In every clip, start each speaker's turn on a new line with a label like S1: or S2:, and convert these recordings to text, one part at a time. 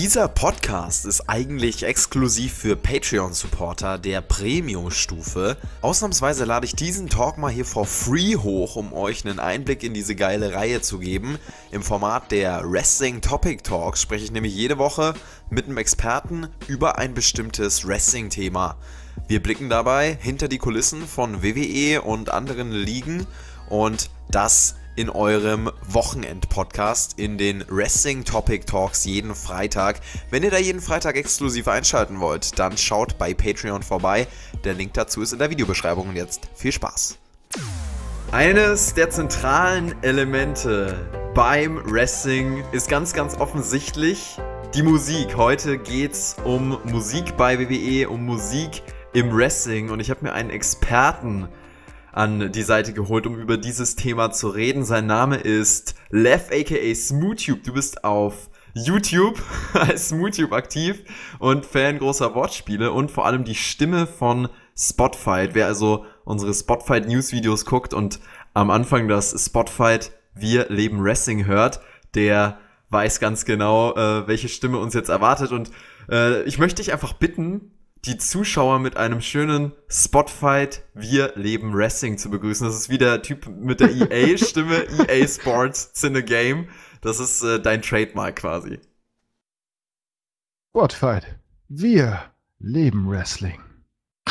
S1: Dieser Podcast ist eigentlich exklusiv für Patreon-Supporter der Premium-Stufe. Ausnahmsweise lade ich diesen Talk mal hier for free hoch, um euch einen Einblick in diese geile Reihe zu geben. Im Format der Wrestling Topic Talks spreche ich nämlich jede Woche mit einem Experten über ein bestimmtes Wrestling-Thema. Wir blicken dabei hinter die Kulissen von WWE und anderen Ligen und das in eurem Wochenend-Podcast in den Wrestling Topic Talks jeden Freitag. Wenn ihr da jeden Freitag exklusiv einschalten wollt, dann schaut bei Patreon vorbei. Der Link dazu ist in der Videobeschreibung und jetzt viel Spaß. Eines der zentralen Elemente beim Wrestling ist ganz, ganz offensichtlich die Musik. Heute geht es um Musik bei WWE, um Musik im Wrestling und ich habe mir einen Experten an die Seite geholt, um über dieses Thema zu reden. Sein Name ist Lev aka SmoothTube. Du bist auf YouTube als SmoothTube aktiv und Fan großer Wortspiele und vor allem die Stimme von Spotfight. Wer also unsere Spotfight News Videos guckt und am Anfang das Spotfight Wir leben Wrestling hört, der weiß ganz genau, äh, welche Stimme uns jetzt erwartet und äh, ich möchte dich einfach bitten, die Zuschauer mit einem schönen Spotfight Wir leben Wrestling zu begrüßen. Das ist wie der Typ mit der EA-Stimme, EA Sports a Game. Das ist äh, dein Trademark quasi.
S2: Spotfight Wir leben Wrestling.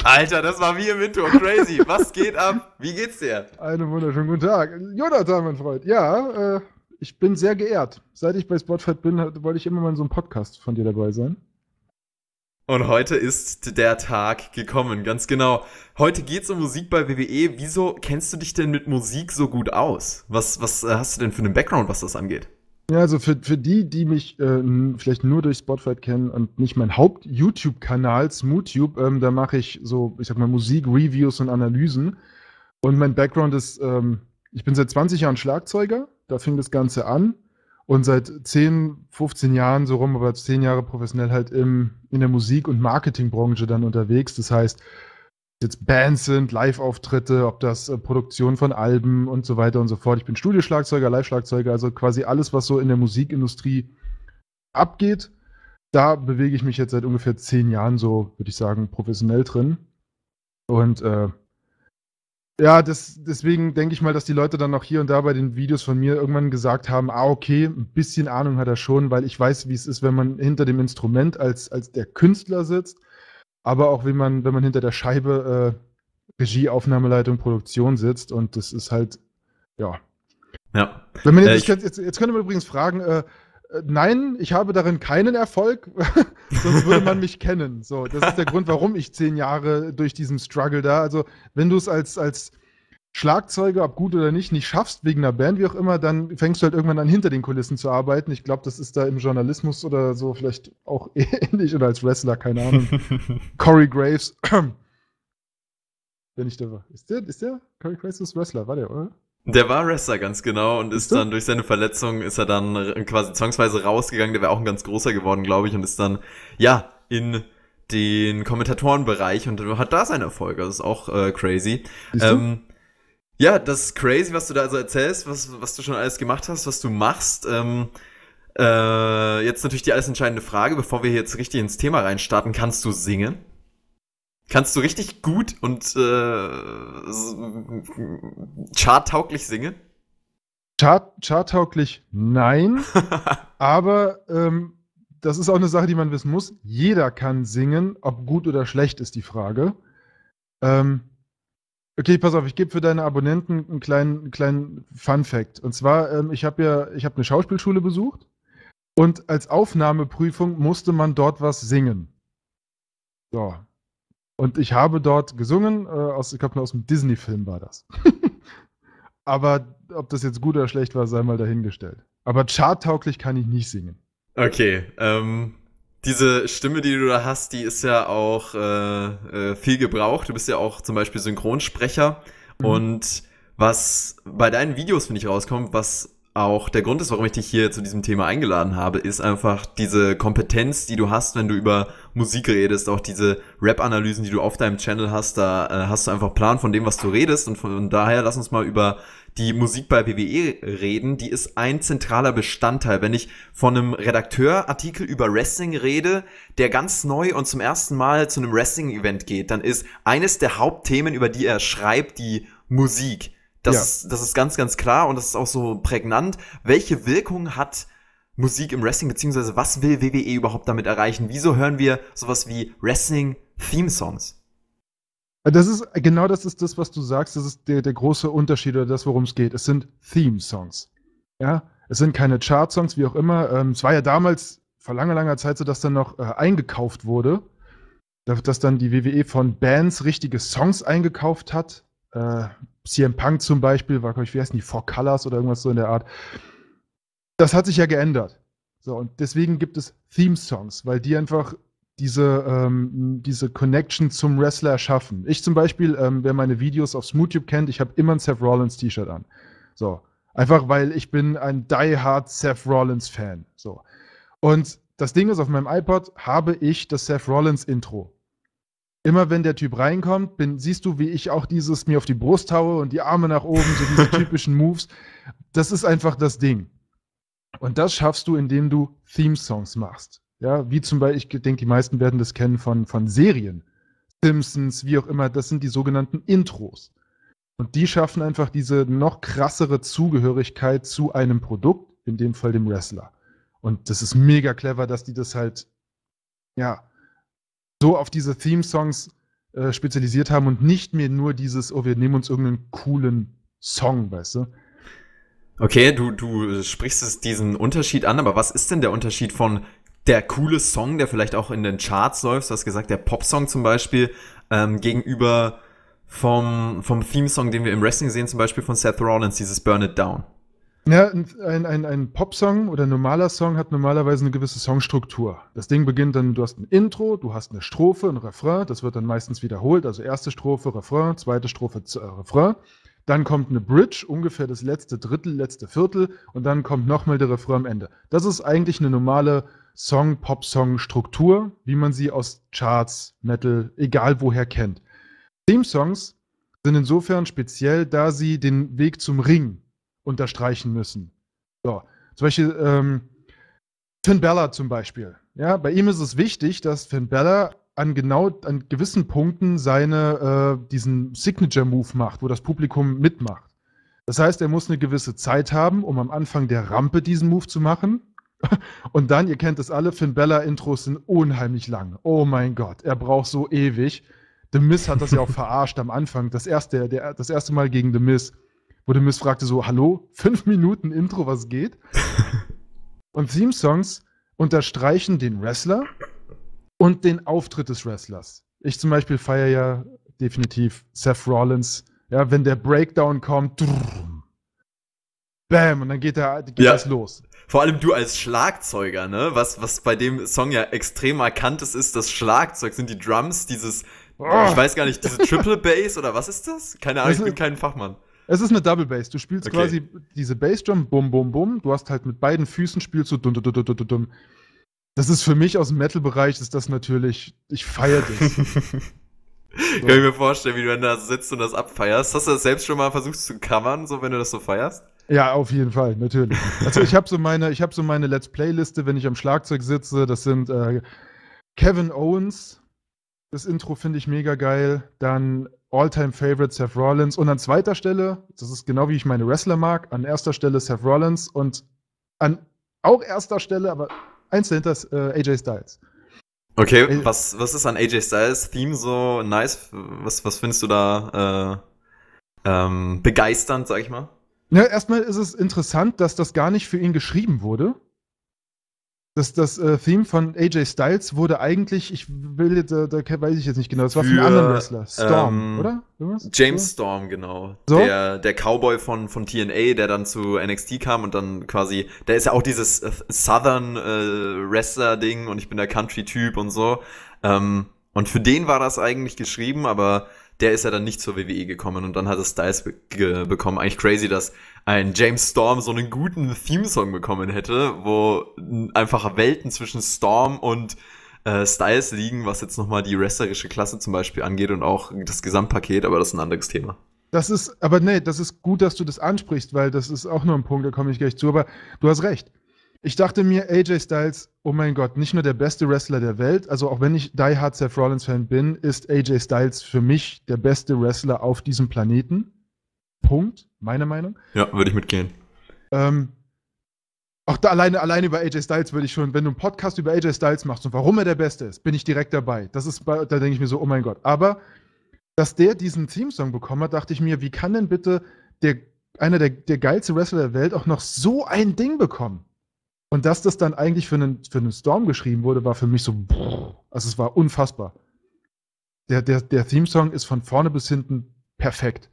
S1: Alter, das war wie im Intro. Crazy. Was geht ab? Wie geht's dir?
S2: Einen wunderschönen guten Tag. Jonathan, mein Freund. Ja, äh, ich bin sehr geehrt. Seit ich bei Spotfight bin, wollte ich immer mal in so einem Podcast von dir dabei sein.
S1: Und heute ist der Tag gekommen, ganz genau. Heute geht's um Musik bei WWE. Wieso kennst du dich denn mit Musik so gut aus? Was, was äh, hast du denn für einen Background, was das angeht?
S2: Ja, also für, für die, die mich äh, vielleicht nur durch Spotify kennen und nicht mein Haupt-YouTube-Kanal, SmoothTube, ähm, da mache ich so, ich sag mal, Musik-Reviews und Analysen. Und mein Background ist, ähm, ich bin seit 20 Jahren Schlagzeuger, da fing das Ganze an und seit 10, 15 Jahren so rum, aber 10 Jahre professionell halt im, in der Musik- und Marketingbranche dann unterwegs. Das heißt, jetzt Bands sind, Live-Auftritte, ob das äh, Produktion von Alben und so weiter und so fort. Ich bin Studioschlagzeuger, Live-Schlagzeuger, also quasi alles, was so in der Musikindustrie abgeht. Da bewege ich mich jetzt seit ungefähr zehn Jahren so, würde ich sagen, professionell drin. Und äh, ja, das, deswegen denke ich mal, dass die Leute dann auch hier und da bei den Videos von mir irgendwann gesagt haben, ah, okay, ein bisschen Ahnung hat er schon, weil ich weiß, wie es ist, wenn man hinter dem Instrument als, als der Künstler sitzt, aber auch wie man, wenn man hinter der Scheibe äh, Regie, Aufnahmeleitung, Produktion sitzt und das ist halt, ja.
S1: Ja.
S2: Wenn man jetzt, äh, jetzt, jetzt könnte man übrigens fragen, äh, äh, nein, ich habe darin keinen Erfolg, sonst würde man mich kennen. So, das ist der Grund, warum ich zehn Jahre durch diesen Struggle da. Also, wenn du es als, als Schlagzeuger, ob gut oder nicht, nicht schaffst, wegen einer Band, wie auch immer, dann fängst du halt irgendwann an, hinter den Kulissen zu arbeiten. Ich glaube, das ist da im Journalismus oder so vielleicht auch ähnlich oder als Wrestler, keine Ahnung. Corey Graves. Wenn ich da war. Ist der, ist der? Corey Graves ist Wrestler, war der, oder?
S1: Der war Wrestler ganz genau und ist dann durch seine Verletzung ist er dann quasi zwangsweise rausgegangen. Der wäre auch ein ganz großer geworden, glaube ich, und ist dann ja in den Kommentatorenbereich und hat da seine Erfolge. Das ist auch äh, crazy. Ähm, ja, das ist crazy, was du da also erzählst, was, was du schon alles gemacht hast, was du machst. Ähm, äh, jetzt natürlich die alles entscheidende Frage, bevor wir jetzt richtig ins Thema reinstarten. Kannst du singen? Kannst du richtig gut und äh, charttauglich singen?
S2: Chart, charttauglich nein, aber ähm, das ist auch eine Sache, die man wissen muss. Jeder kann singen, ob gut oder schlecht ist die Frage. Ähm, okay, pass auf, ich gebe für deine Abonnenten einen kleinen, einen kleinen Fun Fact. Und zwar, ähm, ich habe ja, ich habe eine Schauspielschule besucht und als Aufnahmeprüfung musste man dort was singen. So, und ich habe dort gesungen, äh, aus, ich glaube, aus dem Disney-Film war das. Aber ob das jetzt gut oder schlecht war, sei mal dahingestellt. Aber charttauglich kann ich nicht singen.
S1: Okay, ähm, diese Stimme, die du da hast, die ist ja auch äh, äh, viel gebraucht. Du bist ja auch zum Beispiel Synchronsprecher. Mhm. Und was bei deinen Videos, finde ich, rauskommt, was auch der Grund ist, warum ich dich hier zu diesem Thema eingeladen habe, ist einfach diese Kompetenz, die du hast, wenn du über Musik redest, auch diese Rap-Analysen, die du auf deinem Channel hast, da äh, hast du einfach Plan von dem, was du redest und von daher lass uns mal über die Musik bei WWE reden, die ist ein zentraler Bestandteil. Wenn ich von einem Redakteurartikel über Wrestling rede, der ganz neu und zum ersten Mal zu einem Wrestling-Event geht, dann ist eines der Hauptthemen, über die er schreibt, die Musik. Das, ja. ist, das ist ganz, ganz klar und das ist auch so prägnant. Welche Wirkung hat Musik im Wrestling, beziehungsweise was will WWE überhaupt damit erreichen? Wieso hören wir sowas wie Wrestling-Theme-Songs?
S2: Das ist, genau das ist das, was du sagst. Das ist der, der große Unterschied oder das, worum es geht. Es sind Theme-Songs. Ja, es sind keine Chart-Songs, wie auch immer. Ähm, es war ja damals vor langer, langer Zeit so, dass dann noch äh, eingekauft wurde. Dass dann die WWE von Bands richtige Songs eingekauft hat. Äh, CM Punk zum Beispiel, war, glaube ich, wie heißen die, Four Colors oder irgendwas so in der Art. Das hat sich ja geändert. So, und deswegen gibt es Theme-Songs, weil die einfach diese, ähm, diese Connection zum Wrestler schaffen. Ich zum Beispiel, ähm, wer meine Videos auf SmoothTube kennt, ich habe immer ein Seth Rollins T-Shirt an. So. Einfach weil ich bin ein die-hard Seth Rollins Fan. So. Und das Ding ist, auf meinem iPod habe ich das Seth Rollins Intro immer wenn der Typ reinkommt, bin, siehst du, wie ich auch dieses mir auf die Brust haue und die Arme nach oben, so diese typischen Moves. Das ist einfach das Ding. Und das schaffst du, indem du Theme-Songs machst. Ja, wie zum Beispiel, ich denke, die meisten werden das kennen von, von Serien. Simpsons, wie auch immer, das sind die sogenannten Intros. Und die schaffen einfach diese noch krassere Zugehörigkeit zu einem Produkt, in dem Fall dem Wrestler. Und das ist mega clever, dass die das halt, ja, so auf diese Theme-Songs äh, spezialisiert haben und nicht mehr nur dieses, oh, wir nehmen uns irgendeinen coolen Song, weißt du?
S1: Okay, du, du sprichst es diesen Unterschied an, aber was ist denn der Unterschied von der coole Song, der vielleicht auch in den Charts läuft, du hast gesagt, der Pop-Song zum Beispiel, ähm, gegenüber vom, vom Theme-Song, den wir im Wrestling sehen, zum Beispiel von Seth Rollins, dieses Burn It Down?
S2: Ja, ein, ein, ein Pop-Song oder ein normaler Song hat normalerweise eine gewisse Songstruktur. Das Ding beginnt dann, du hast ein Intro, du hast eine Strophe, ein Refrain, das wird dann meistens wiederholt, also erste Strophe, Refrain, zweite Strophe, äh, Refrain. Dann kommt eine Bridge, ungefähr das letzte Drittel, letzte Viertel und dann kommt nochmal der Refrain am Ende. Das ist eigentlich eine normale Song-Pop-Song-Struktur, wie man sie aus Charts, Metal, egal woher kennt. Theme-Songs sind insofern speziell, da sie den Weg zum Ring unterstreichen müssen. So, zum Beispiel ähm, Finn Bella zum Beispiel. Ja, bei ihm ist es wichtig, dass Finn Bella an genau an gewissen Punkten seine äh, diesen Signature Move macht, wo das Publikum mitmacht. Das heißt, er muss eine gewisse Zeit haben, um am Anfang der Rampe diesen Move zu machen. Und dann, ihr kennt es alle, Finn Bella Intros sind unheimlich lang. Oh mein Gott, er braucht so ewig. The Miz hat das ja auch verarscht am Anfang. Das erste, der, das erste Mal gegen The Miz wo der Miss fragte so, hallo, fünf Minuten Intro, was geht? und Theme-Songs unterstreichen den Wrestler und den Auftritt des Wrestlers. Ich zum Beispiel feiere ja definitiv Seth Rollins. Ja, wenn der Breakdown kommt, drrr, bam, und dann geht, der, geht ja. das los.
S1: Vor allem du als Schlagzeuger, ne? Was, was bei dem Song ja extrem markant ist, ist das Schlagzeug, sind die Drums, dieses, oh. ich weiß gar nicht, diese Triple Bass oder was ist das? Keine Ahnung, ich bin kein Fachmann.
S2: Es ist eine Double Bass. Du spielst okay. quasi diese Bassdrum, bum, bum, bum. Du hast halt mit beiden Füßen spielst du dum, dum, dum, dum, dum. Das ist für mich aus dem Metal-Bereich, ist das natürlich, ich feiere das. so.
S1: Kann ich mir vorstellen, wie du dann da sitzt und das abfeierst. Hast du das selbst schon mal versucht zu covern, so wenn du das so feierst?
S2: Ja, auf jeden Fall, natürlich. Also ich habe so meine, ich habe so meine Let's Play-Liste, wenn ich am Schlagzeug sitze. Das sind äh, Kevin Owens. Das Intro finde ich mega geil. Dann All-Time-Favorite Seth Rollins. Und an zweiter Stelle, das ist genau wie ich meine Wrestler mag, an erster Stelle Seth Rollins und an auch erster Stelle, aber eins dahinter ist äh, AJ Styles.
S1: Okay, äh, was, was ist an AJ Styles Theme so nice? Was, was findest du da äh, ähm, begeisternd, sag ich mal?
S2: Ja, erstmal ist es interessant, dass das gar nicht für ihn geschrieben wurde. Das, das äh, Theme von AJ Styles wurde eigentlich, ich will, da, da weiß ich jetzt nicht genau, das war für, von einem anderen Wrestler. Storm,
S1: ähm, oder? Irgendwas? James so? Storm, genau. So? Der, der Cowboy von, von TNA, der dann zu NXT kam und dann quasi, der ist ja auch dieses äh, Southern äh, Wrestler-Ding und ich bin der Country-Typ und so. Ähm, und für den war das eigentlich geschrieben, aber der ist ja dann nicht zur WWE gekommen und dann hat es Styles be bekommen. Eigentlich crazy, dass ein James Storm so einen guten Theme-Song bekommen hätte, wo einfach Welten zwischen Storm und äh, Styles liegen, was jetzt nochmal die wrestlerische Klasse zum Beispiel angeht und auch das Gesamtpaket, aber das ist ein anderes Thema.
S2: Das ist, aber nee, das ist gut, dass du das ansprichst, weil das ist auch nur ein Punkt, da komme ich gleich zu, aber du hast recht. Ich dachte mir, AJ Styles, oh mein Gott, nicht nur der beste Wrestler der Welt, also auch wenn ich Die Hard Seth Rollins Fan bin, ist AJ Styles für mich der beste Wrestler auf diesem Planeten. Punkt, meine Meinung.
S1: Ja, würde ich mitgehen.
S2: Ähm, auch da alleine, alleine über AJ Styles würde ich schon, wenn du einen Podcast über AJ Styles machst und warum er der Beste ist, bin ich direkt dabei. Das ist, da denke ich mir so, oh mein Gott. Aber, dass der diesen Theme-Song bekommen hat, dachte ich mir, wie kann denn bitte der, einer der, der geilste Wrestler der Welt auch noch so ein Ding bekommen? Und dass das dann eigentlich für einen, für einen Storm geschrieben wurde, war für mich so, also es war unfassbar. Der, der, der Theme-Song ist von vorne bis hinten perfekt.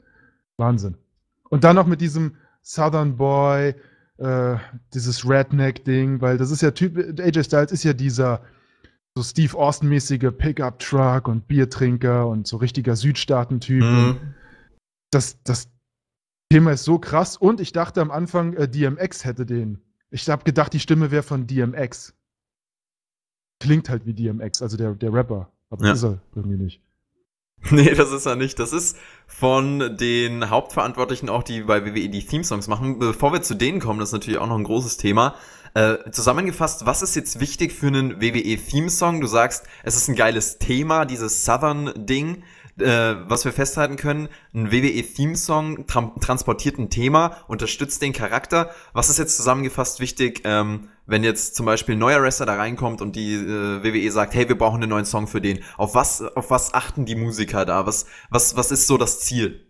S2: Wahnsinn. Und dann noch mit diesem Southern Boy, äh, dieses Redneck-Ding, weil das ist ja Typ, AJ Styles ist ja dieser so Steve Austin-mäßige Pickup-Truck und Biertrinker und so richtiger Südstaaten-Typ. Mhm. Das, das Thema ist so krass und ich dachte am Anfang, äh, DMX hätte den ich habe gedacht, die Stimme wäre von DMX. Klingt halt wie DMX, also der, der Rapper. Aber ja. ist er irgendwie nicht.
S1: Nee, das ist er nicht. Das ist von den Hauptverantwortlichen auch, die bei WWE die Theme-Songs machen. Bevor wir zu denen kommen, das ist natürlich auch noch ein großes Thema. Äh, zusammengefasst, was ist jetzt wichtig für einen WWE-Theme-Song? Du sagst, es ist ein geiles Thema, dieses Southern-Ding äh, was wir festhalten können, ein WWE-Theme-Song tra transportiert ein Thema, unterstützt den Charakter. Was ist jetzt zusammengefasst wichtig, ähm, wenn jetzt zum Beispiel ein neuer Wrestler da reinkommt und die äh, WWE sagt, hey, wir brauchen einen neuen Song für den. Auf was, auf was achten die Musiker da? Was, was, was ist so das Ziel?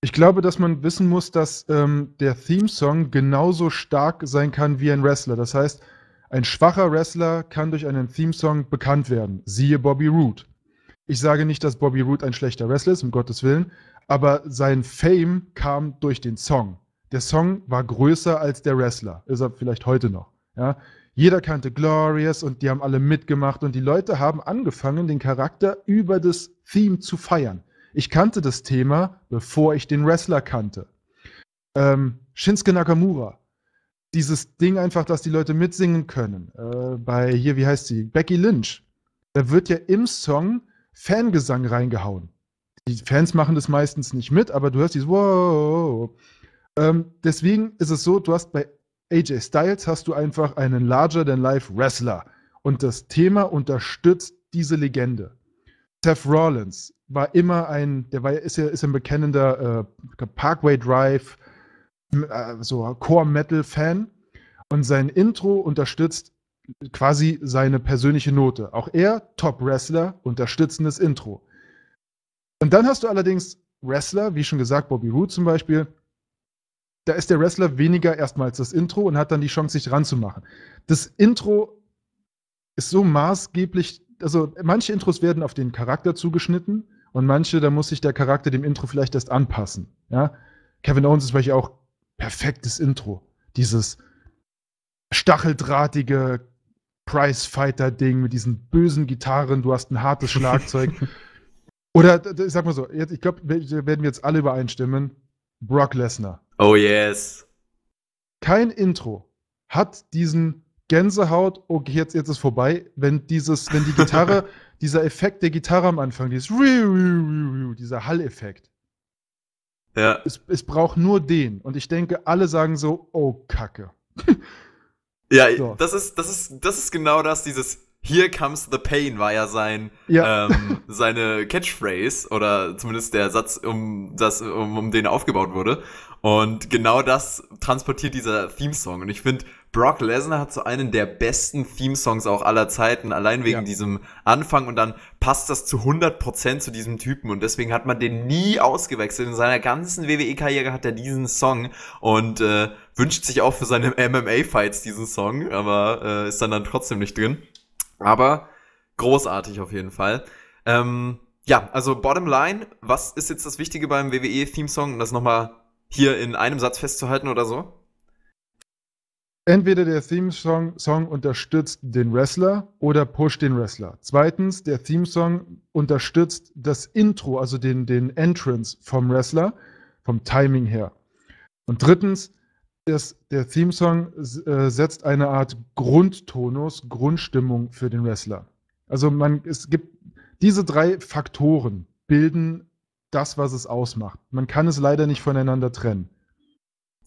S2: Ich glaube, dass man wissen muss, dass ähm, der Theme-Song genauso stark sein kann wie ein Wrestler. Das heißt, ein schwacher Wrestler kann durch einen Theme-Song bekannt werden. Siehe Bobby Roode. Ich sage nicht, dass Bobby Roode ein schlechter Wrestler ist, um Gottes Willen, aber sein Fame kam durch den Song. Der Song war größer als der Wrestler. Ist er vielleicht heute noch. Ja? Jeder kannte Glorious und die haben alle mitgemacht und die Leute haben angefangen, den Charakter über das Theme zu feiern. Ich kannte das Thema, bevor ich den Wrestler kannte. Ähm, Shinsuke Nakamura. Dieses Ding einfach, dass die Leute mitsingen können. Äh, bei hier, wie heißt sie? Becky Lynch. Da wird ja im Song Fangesang reingehauen. Die Fans machen das meistens nicht mit, aber du hörst dieses Wow. Ähm, deswegen ist es so, du hast bei AJ Styles hast du einfach einen larger-than-life Wrestler und das Thema unterstützt diese Legende. Seth Rollins war immer ein, der war, ist ja ist ein bekennender äh, Parkway Drive, äh, so Core-Metal-Fan und sein Intro unterstützt quasi seine persönliche Note. Auch er, Top-Wrestler, unterstützendes Intro. Und dann hast du allerdings Wrestler, wie schon gesagt, Bobby Roode zum Beispiel. Da ist der Wrestler weniger erstmals das Intro und hat dann die Chance, sich ranzumachen. Das Intro ist so maßgeblich, also manche Intros werden auf den Charakter zugeschnitten und manche, da muss sich der Charakter dem Intro vielleicht erst anpassen. Ja? Kevin Owens ist vielleicht auch perfektes Intro. Dieses stacheldrahtige, Price-Fighter-Ding mit diesen bösen Gitarren, du hast ein hartes Schlagzeug. Oder sag mal so, jetzt, ich glaube, werden wir jetzt alle übereinstimmen. Brock Lesnar.
S1: Oh yes.
S2: Kein Intro hat diesen Gänsehaut, okay, jetzt, jetzt ist vorbei, wenn dieses, wenn die Gitarre, dieser Effekt der Gitarre am Anfang, dieses dieser Hall-Effekt. Ja. Es, es braucht nur den. Und ich denke, alle sagen so, oh Kacke.
S1: Ja, so. das ist, das ist, das ist genau das, dieses Here comes the pain war ja sein, ja. Ähm, seine Catchphrase oder zumindest der Satz, um das, um, um den aufgebaut wurde. Und genau das transportiert dieser Theme-Song. Und ich finde, Brock Lesnar hat so einen der besten Theme-Songs auch aller Zeiten, allein wegen ja. diesem Anfang und dann passt das zu 100% zu diesem Typen und deswegen hat man den nie ausgewechselt. In seiner ganzen WWE-Karriere hat er diesen Song und äh, wünscht sich auch für seine MMA-Fights diesen Song, aber äh, ist dann dann trotzdem nicht drin. Aber großartig auf jeden Fall. Ähm, ja, also bottom line, was ist jetzt das Wichtige beim WWE-Theme-Song? Um das nochmal hier in einem Satz festzuhalten oder so?
S2: Entweder der Theme-Song Song unterstützt den Wrestler oder pusht den Wrestler. Zweitens, der Theme-Song unterstützt das Intro, also den, den Entrance vom Wrestler, vom Timing her. Und drittens, das, der Theme-Song äh, setzt eine Art Grundtonus, Grundstimmung für den Wrestler. Also man, es gibt diese drei Faktoren bilden das, was es ausmacht. Man kann es leider nicht voneinander trennen.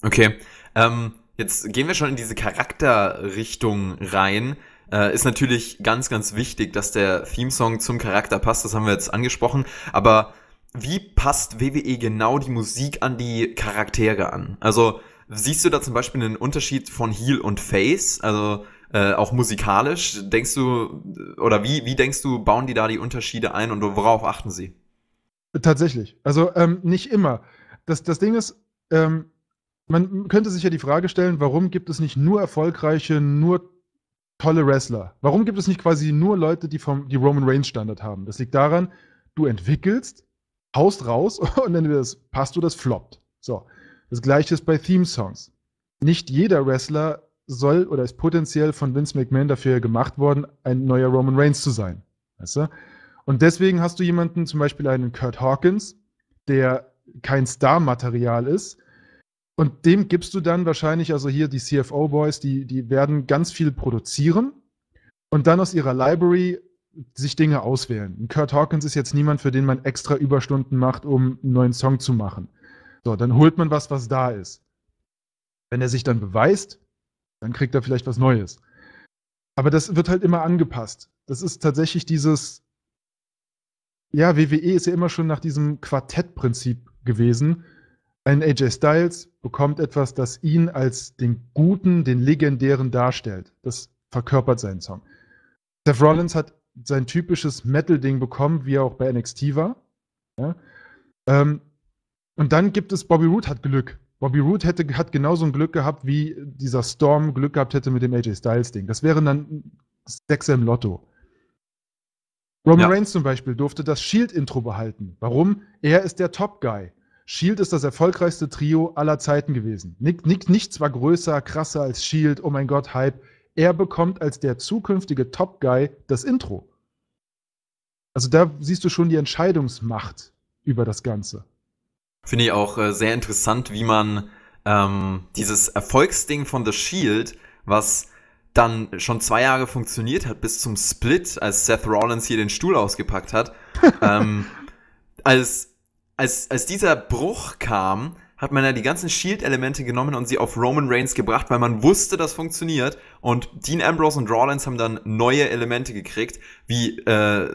S1: Okay. Ähm, jetzt gehen wir schon in diese Charakterrichtung rein. Äh, ist natürlich ganz, ganz wichtig, dass der Theme-Song zum Charakter passt. Das haben wir jetzt angesprochen. Aber wie passt WWE genau die Musik an die Charaktere an? Also siehst du da zum Beispiel einen Unterschied von Heel und Face? Also äh, auch musikalisch? Denkst du, oder wie, wie denkst du, bauen die da die Unterschiede ein und worauf achten sie?
S2: Tatsächlich. Also ähm, nicht immer. Das, das Ding ist, ähm, man könnte sich ja die Frage stellen, warum gibt es nicht nur erfolgreiche, nur tolle Wrestler? Warum gibt es nicht quasi nur Leute, die vom die Roman Reigns Standard haben? Das liegt daran, du entwickelst, haust raus und dann das passt du, das floppt. So. Das gleiche ist bei Theme Songs. Nicht jeder Wrestler soll oder ist potenziell von Vince McMahon dafür gemacht worden, ein neuer Roman Reigns zu sein. Weißt du? Und deswegen hast du jemanden, zum Beispiel einen Kurt Hawkins, der kein Star-Material ist. Und dem gibst du dann wahrscheinlich, also hier die CFO-Boys, die, die werden ganz viel produzieren und dann aus ihrer Library sich Dinge auswählen. Kurt Hawkins ist jetzt niemand, für den man extra Überstunden macht, um einen neuen Song zu machen. So, dann holt man was, was da ist. Wenn er sich dann beweist, dann kriegt er vielleicht was Neues. Aber das wird halt immer angepasst. Das ist tatsächlich dieses, ja, WWE ist ja immer schon nach diesem Quartettprinzip gewesen. Ein AJ Styles bekommt etwas, das ihn als den guten, den legendären darstellt. Das verkörpert seinen Song. Seth Rollins hat sein typisches Metal-Ding bekommen, wie er auch bei NXT war. Ja? Ähm, und dann gibt es Bobby Roode hat Glück. Bobby Roode hätte, hat genauso ein Glück gehabt, wie dieser Storm Glück gehabt hätte mit dem AJ Styles-Ding. Das wären dann Sechser im Lotto. Roman ja. Reigns zum Beispiel durfte das Shield-Intro behalten. Warum? Er ist der Top-Guy. Shield ist das erfolgreichste Trio aller Zeiten gewesen. Nick, Nick, nichts war größer, krasser als Shield. Oh mein Gott, Hype. Er bekommt als der zukünftige Top-Guy das Intro. Also da siehst du schon die Entscheidungsmacht über das Ganze.
S1: Finde ich auch äh, sehr interessant, wie man ähm, dieses Erfolgsding von The Shield, was dann schon zwei Jahre funktioniert hat, bis zum Split, als Seth Rollins hier den Stuhl ausgepackt hat. ähm, als, als, als dieser Bruch kam, hat man ja die ganzen Shield-Elemente genommen und sie auf Roman Reigns gebracht, weil man wusste, das funktioniert. Und Dean Ambrose und Rollins haben dann neue Elemente gekriegt. Wie, äh,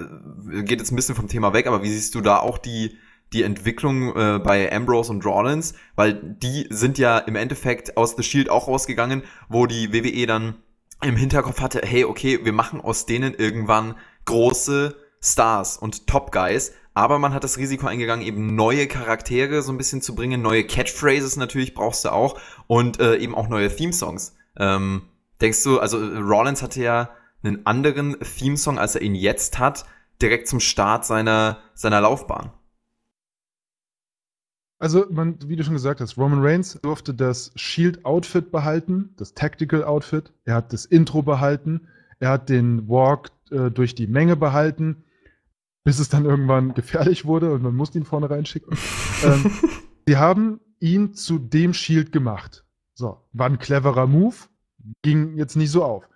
S1: geht jetzt ein bisschen vom Thema weg, aber wie siehst du da auch die, die Entwicklung äh, bei Ambrose und Rollins? Weil die sind ja im Endeffekt aus The Shield auch rausgegangen, wo die WWE dann im Hinterkopf hatte, hey, okay, wir machen aus denen irgendwann große Stars und Top Guys, aber man hat das Risiko eingegangen, eben neue Charaktere so ein bisschen zu bringen, neue Catchphrases natürlich brauchst du auch und äh, eben auch neue Theme-Songs. Ähm, denkst du, also Rollins hatte ja einen anderen Theme-Song, als er ihn jetzt hat, direkt zum Start seiner, seiner Laufbahn.
S2: Also, man, wie du schon gesagt hast, Roman Reigns durfte das Shield-Outfit behalten, das Tactical-Outfit. Er hat das Intro behalten. Er hat den Walk äh, durch die Menge behalten, bis es dann irgendwann gefährlich wurde und man musste ihn vorne reinschicken. ähm, sie haben ihn zu dem Shield gemacht. So, war ein cleverer Move, ging jetzt nicht so auf.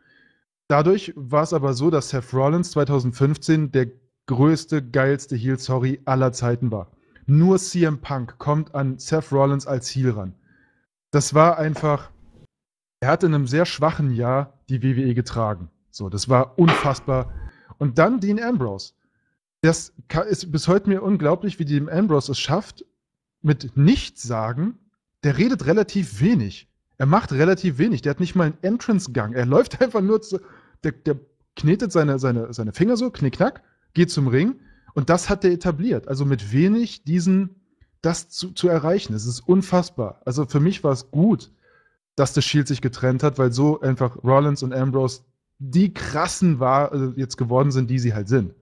S2: Dadurch war es aber so, dass Seth Rollins 2015 der größte, geilste Heel-Sorry aller Zeiten war. Nur CM Punk kommt an Seth Rollins als Heel ran. Das war einfach. Er hat in einem sehr schwachen Jahr die WWE getragen. So, das war unfassbar. Und dann Dean Ambrose. Das ist bis heute mir unglaublich, wie Dean Ambrose es schafft, mit nichts sagen. Der redet relativ wenig. Er macht relativ wenig. Der hat nicht mal einen Entrance-Gang. Er läuft einfach nur zu. Der, der knetet seine, seine, seine Finger so, knickknack, geht zum Ring und das hat er etabliert. Also mit wenig diesen, das zu, zu erreichen. Es ist unfassbar. Also für mich war es gut, dass das Shield sich getrennt hat, weil so einfach Rollins und Ambrose die krassen war, also jetzt geworden sind, die sie halt sind.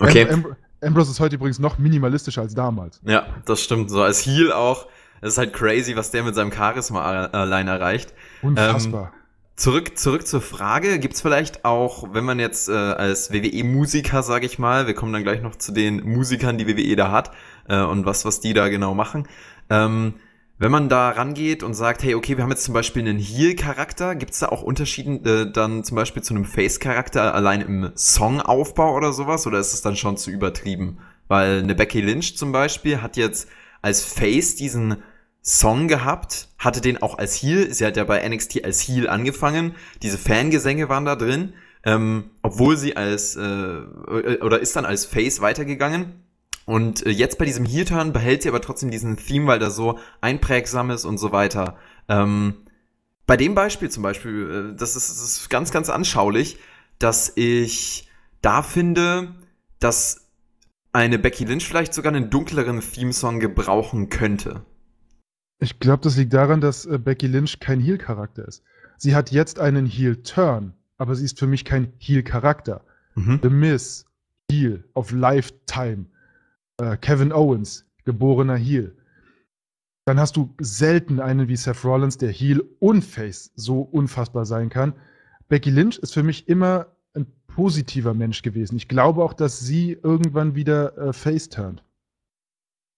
S1: Okay.
S2: Am, Am, Ambrose ist heute übrigens noch minimalistischer als damals.
S1: Ja, das stimmt. So als Heel auch Das ist halt crazy, was der mit seinem Charisma allein erreicht.
S2: Unfassbar. Ähm,
S1: Zurück, zurück zur Frage, gibt's vielleicht auch, wenn man jetzt äh, als WWE-Musiker, sage ich mal, wir kommen dann gleich noch zu den Musikern, die WWE da hat äh, und was, was die da genau machen, ähm, wenn man da rangeht und sagt, hey, okay, wir haben jetzt zum Beispiel einen Heal-Charakter, gibt's da auch Unterschiede äh, dann zum Beispiel zu einem Face-Charakter allein im Songaufbau oder sowas, oder ist es dann schon zu übertrieben? Weil eine Becky Lynch zum Beispiel hat jetzt als Face diesen Song gehabt, hatte den auch als Heal. Sie hat ja bei NXT als Heal angefangen. Diese Fangesänge waren da drin, ähm, obwohl sie als äh, oder ist dann als Face weitergegangen. Und äh, jetzt bei diesem Heel-Turn behält sie aber trotzdem diesen Theme, weil der so einprägsam ist und so weiter. Ähm, bei dem Beispiel zum Beispiel, äh, das, ist, das ist ganz, ganz anschaulich, dass ich da finde, dass eine Becky Lynch vielleicht sogar einen dunkleren Theme-Song gebrauchen könnte.
S2: Ich glaube, das liegt daran, dass äh, Becky Lynch kein Heel-Charakter ist. Sie hat jetzt einen Heel-Turn, aber sie ist für mich kein Heel-Charakter. Mhm. The Miz, Heel, auf Lifetime. Äh, Kevin Owens, geborener Heel. Dann hast du selten einen wie Seth Rollins, der Heel und Face so unfassbar sein kann. Becky Lynch ist für mich immer ein positiver Mensch gewesen. Ich glaube auch, dass sie irgendwann wieder äh, Face turnt.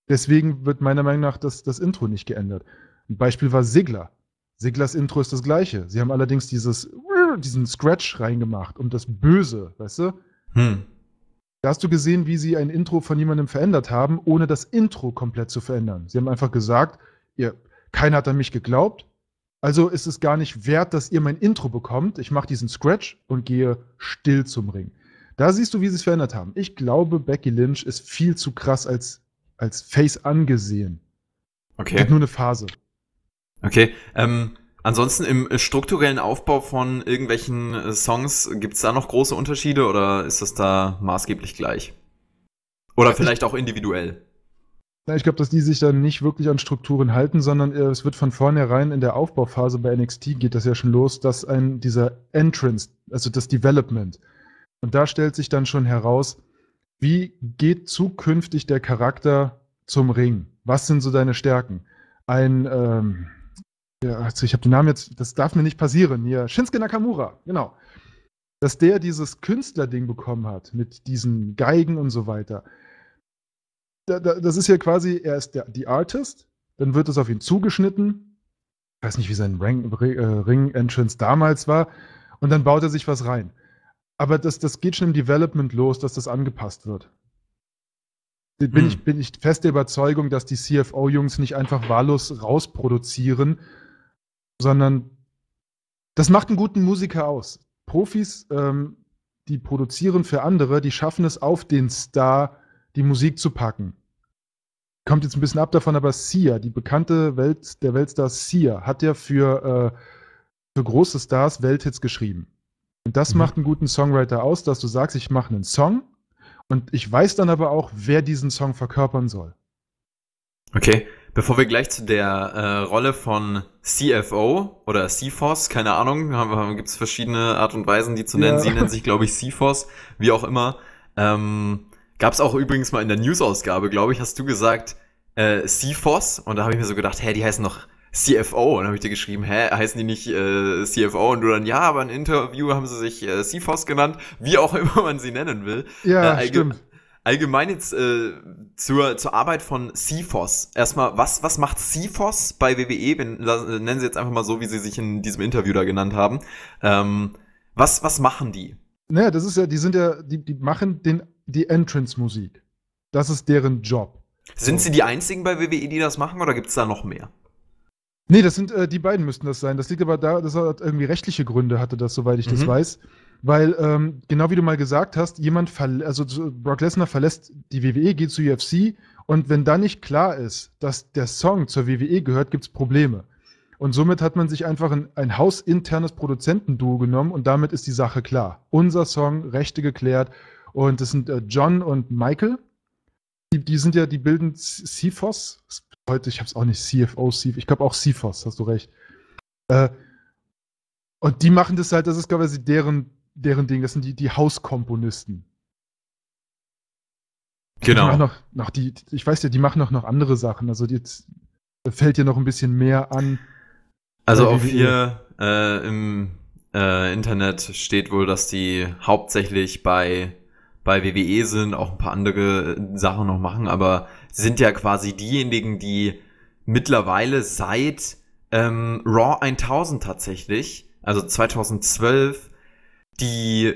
S2: Deswegen wird meiner Meinung nach das, das Intro nicht geändert. Ein Beispiel war Sigler. Siglers Intro ist das gleiche. Sie haben allerdings dieses, diesen Scratch reingemacht und das Böse, weißt du? Hm. Da hast du gesehen, wie sie ein Intro von jemandem verändert haben, ohne das Intro komplett zu verändern. Sie haben einfach gesagt, ihr, keiner hat an mich geglaubt, also ist es gar nicht wert, dass ihr mein Intro bekommt. Ich mache diesen Scratch und gehe still zum Ring. Da siehst du, wie sie es verändert haben. Ich glaube, Becky Lynch ist viel zu krass als als Face angesehen.
S1: Okay. Hat
S2: nur eine Phase.
S1: Okay. Ähm, ansonsten im strukturellen Aufbau von irgendwelchen äh, Songs, gibt es da noch große Unterschiede oder ist das da maßgeblich gleich? Oder vielleicht ich, auch individuell?
S2: Na, ich glaube, dass die sich dann nicht wirklich an Strukturen halten, sondern äh, es wird von vornherein in der Aufbauphase bei NXT geht das ja schon los, dass ein dieser Entrance, also das Development. Und da stellt sich dann schon heraus, wie geht zukünftig der Charakter zum Ring? Was sind so deine Stärken? Ein, ähm, ja, also ich habe den Namen jetzt, das darf mir nicht passieren. Hier, Shinsuke Nakamura, genau. Dass der dieses Künstlerding bekommen hat mit diesen Geigen und so weiter. Da, da, das ist ja quasi, er ist der, die Artist, dann wird es auf ihn zugeschnitten. Ich weiß nicht, wie sein Ring-Entrance damals war. Und dann baut er sich was rein. Aber das, das geht schon im Development los, dass das angepasst wird. Bin, hm. ich, bin ich fest der Überzeugung, dass die CFO-Jungs nicht einfach wahllos rausproduzieren, sondern das macht einen guten Musiker aus. Profis, ähm, die produzieren für andere, die schaffen es auf den Star, die Musik zu packen. Kommt jetzt ein bisschen ab davon, aber Sia, die bekannte Welt, der Weltstar Sia, hat ja für, äh, für große Stars Welthits geschrieben. Und das mhm. macht einen guten Songwriter aus, dass du sagst, ich mache einen Song und ich weiß dann aber auch, wer diesen Song verkörpern soll.
S1: Okay, bevor wir gleich zu der äh, Rolle von CFO oder CFOS, keine Ahnung, gibt es verschiedene Art und Weisen, die zu nennen. Ja. Sie nennen sich, glaube ich, CFOS, wie auch immer. Ähm, Gab es auch übrigens mal in der News-Ausgabe, glaube ich, hast du gesagt, äh, CFOS und da habe ich mir so gedacht, hä, die heißen noch CFO. Und dann habe ich dir geschrieben, hä, heißen die nicht äh, CFO? Und du dann, ja, aber in Interview haben sie sich äh, CFOS genannt, wie auch immer man sie nennen will.
S2: Ja, äh, stimmt.
S1: Allgemein jetzt äh, zur, zur Arbeit von CFOS. Erstmal, was, was macht CFOS bei WWE? Wenn, nennen sie jetzt einfach mal so, wie sie sich in diesem Interview da genannt haben. Ähm, was, was machen die?
S2: Naja, das ist ja, die sind ja, die, die machen den, die Entrance-Musik. Das ist deren Job.
S1: Sind sie die einzigen bei WWE, die das machen, oder gibt es da noch mehr?
S2: Nee, das sind äh, die beiden müssten das sein. Das liegt aber da, das hat irgendwie rechtliche Gründe, hatte das, soweit ich mhm. das weiß. Weil, ähm, genau wie du mal gesagt hast, jemand, also Brock Lesnar verlässt die WWE, geht zu UFC und wenn da nicht klar ist, dass der Song zur WWE gehört, gibt es Probleme. Und somit hat man sich einfach ein, ein hausinternes Produzentenduo genommen und damit ist die Sache klar. Unser Song, Rechte geklärt und das sind äh, John und Michael. Die, die, sind ja, die bilden CFOS, heute, ich habe es auch nicht CFO, CFO ich glaube auch CFOS, hast du recht. Äh, und die machen das halt, das ist, glaube ich, deren, deren Ding, das sind die, die Hauskomponisten.
S1: Genau.
S2: Die noch, noch die, ich weiß ja, die machen auch noch andere Sachen. Also die, fällt dir noch ein bisschen mehr an?
S1: Also auf hier äh, im äh, Internet steht wohl, dass die hauptsächlich bei, bei WWE sind, auch ein paar andere Sachen noch machen, aber sind ja quasi diejenigen, die mittlerweile seit ähm, Raw 1000 tatsächlich, also 2012, die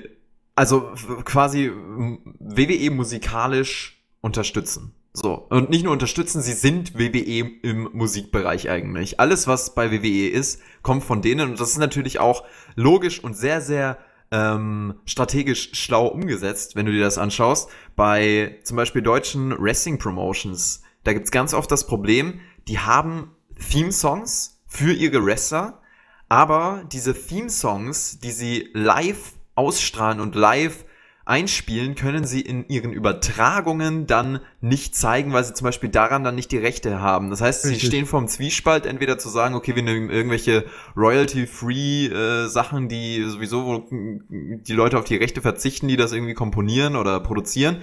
S1: also quasi WWE musikalisch unterstützen. So, und nicht nur unterstützen, sie sind WWE im Musikbereich eigentlich. Alles, was bei WWE ist, kommt von denen und das ist natürlich auch logisch und sehr, sehr ähm, strategisch schlau umgesetzt, wenn du dir das anschaust. Bei zum Beispiel deutschen Wrestling Promotions, da gibt's ganz oft das Problem, die haben Theme-Songs für ihre Wrestler, aber diese Theme-Songs, die sie live ausstrahlen und live einspielen, können sie in ihren Übertragungen dann nicht zeigen, weil sie zum Beispiel daran dann nicht die Rechte haben. Das heißt, Richtig. sie stehen vorm Zwiespalt, entweder zu sagen, okay, wir nehmen irgendwelche royalty-free äh, Sachen, die sowieso die Leute auf die Rechte verzichten, die das irgendwie komponieren oder produzieren,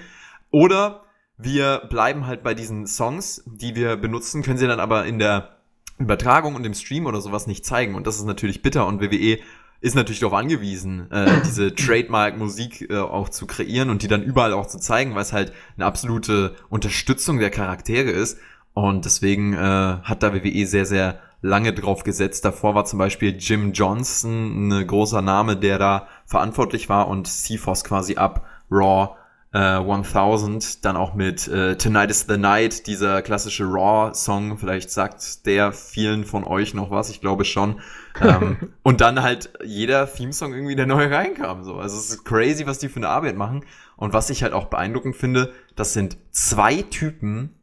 S1: oder wir bleiben halt bei diesen Songs, die wir benutzen, können sie dann aber in der Übertragung und im Stream oder sowas nicht zeigen. Und das ist natürlich bitter und WWE ist natürlich darauf angewiesen, äh, diese Trademark-Musik äh, auch zu kreieren und die dann überall auch zu zeigen, weil es halt eine absolute Unterstützung der Charaktere ist. Und deswegen äh, hat da WWE sehr, sehr lange drauf gesetzt. Davor war zum Beispiel Jim Johnson ein großer Name, der da verantwortlich war und CFOS quasi ab Raw äh, 1000, dann auch mit äh, Tonight is the Night, dieser klassische Raw-Song, vielleicht sagt der vielen von euch noch was, ich glaube schon. ähm, und dann halt jeder Theme-Song irgendwie, der neu reinkam. So. Also es ist crazy, was die für eine Arbeit machen. Und was ich halt auch beeindruckend finde, das sind zwei Typen,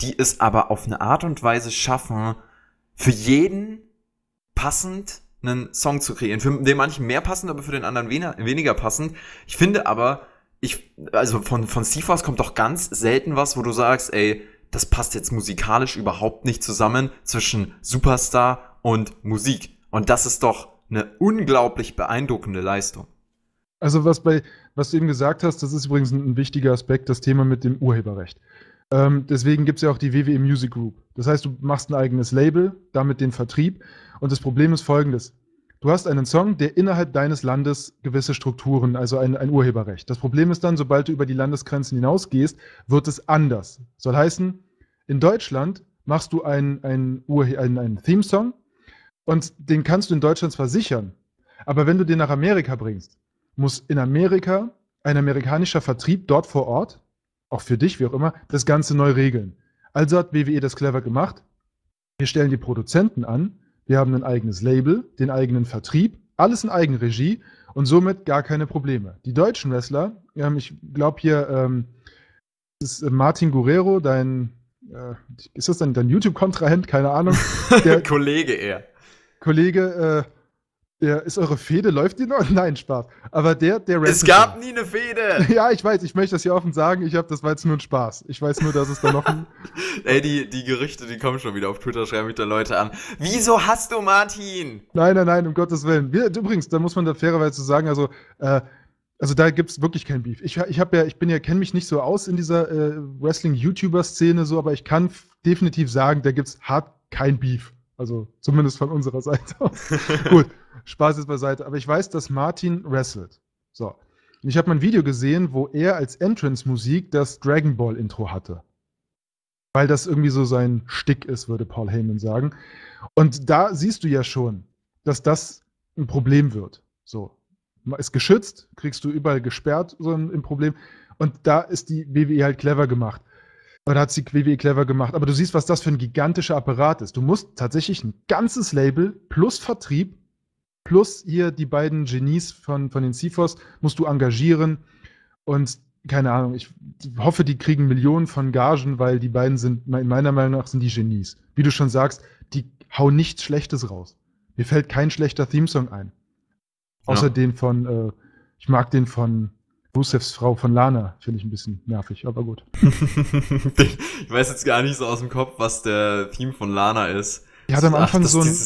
S1: die es aber auf eine Art und Weise schaffen, für jeden passend einen Song zu kreieren. Für den manchen mehr passend, aber für den anderen weniger passend. Ich finde aber, ich, also von, von Sifas kommt doch ganz selten was, wo du sagst, ey, das passt jetzt musikalisch überhaupt nicht zusammen zwischen Superstar und Musik. Und das ist doch eine unglaublich beeindruckende Leistung.
S2: Also was bei, was du eben gesagt hast, das ist übrigens ein, wichtiger Aspekt, das Thema mit dem Urheberrecht. Ähm, deswegen gibt es ja auch die WWE Music Group. Das heißt, du machst ein eigenes Label, damit den Vertrieb. Und das Problem ist folgendes. Du hast einen Song, der innerhalb deines Landes gewisse Strukturen, also ein, ein Urheberrecht. Das Problem ist dann, sobald du über die Landesgrenzen hinausgehst, wird es anders. Soll heißen, in Deutschland machst du einen, einen, einen, einen Theme-Song und den kannst du in Deutschland zwar sichern, aber wenn du den nach Amerika bringst, muss in Amerika ein amerikanischer Vertrieb dort vor Ort, auch für dich, wie auch immer, das Ganze neu regeln. Also hat WWE das clever gemacht. Wir stellen die Produzenten an, wir haben ein eigenes Label, den eigenen Vertrieb, alles in Eigenregie und somit gar keine Probleme. Die deutschen Wrestler, ähm, ich glaube hier, ähm, ist Martin Guerrero, dein, äh, ist das dein, dein YouTube-Kontrahent? Keine Ahnung.
S1: Der Kollege eher.
S2: Kollege, äh, der, ist eure Fehde, läuft die noch? Nein, Spaß. Aber der, der
S1: Es gab nie eine Fehde!
S2: ja, ich weiß, ich möchte das hier offen sagen, ich habe das war jetzt nur ein Spaß. Ich weiß nur, dass es da noch ein.
S1: Ey, die, die Gerüchte, die kommen schon wieder auf Twitter, schreiben mich da Leute an. Wieso hast du Martin?
S2: Nein, nein, nein, um Gottes Willen. Wir, übrigens, da muss man da fairerweise sagen, also, äh, also da gibt es wirklich kein Beef. Ich, ich, ja, ich bin ja, kenne mich nicht so aus in dieser äh, Wrestling-YouTuber-Szene so, aber ich kann definitiv sagen, da gibt es hart kein Beef. Also zumindest von unserer Seite aus. Gut. Spaß ist beiseite. Aber ich weiß, dass Martin wrestelt. So. Und ich habe mal ein Video gesehen, wo er als Entrance-Musik das Dragon Ball-Intro hatte. Weil das irgendwie so sein Stick ist, würde Paul Heyman sagen. Und da siehst du ja schon, dass das ein Problem wird. So. Ist geschützt, kriegst du überall gesperrt, so ein, ein Problem. Und da ist die WWE halt clever gemacht. Oder hat sie WWE clever gemacht. Aber du siehst, was das für ein gigantischer Apparat ist. Du musst tatsächlich ein ganzes Label plus Vertrieb plus hier die beiden Genies von, von den CFOs musst du engagieren. Und keine Ahnung, ich hoffe, die kriegen Millionen von Gagen, weil die beiden sind, in meiner Meinung nach, sind die Genies. Wie du schon sagst, die hauen nichts Schlechtes raus. Mir fällt kein schlechter Themesong ein. Außer ja. den von, äh, ich mag den von Rusevs Frau von Lana, finde ich ein bisschen nervig, aber gut.
S1: ich weiß jetzt gar nicht so aus dem Kopf, was der Theme von Lana ist.
S2: Die hat am Anfang Ach, so ein.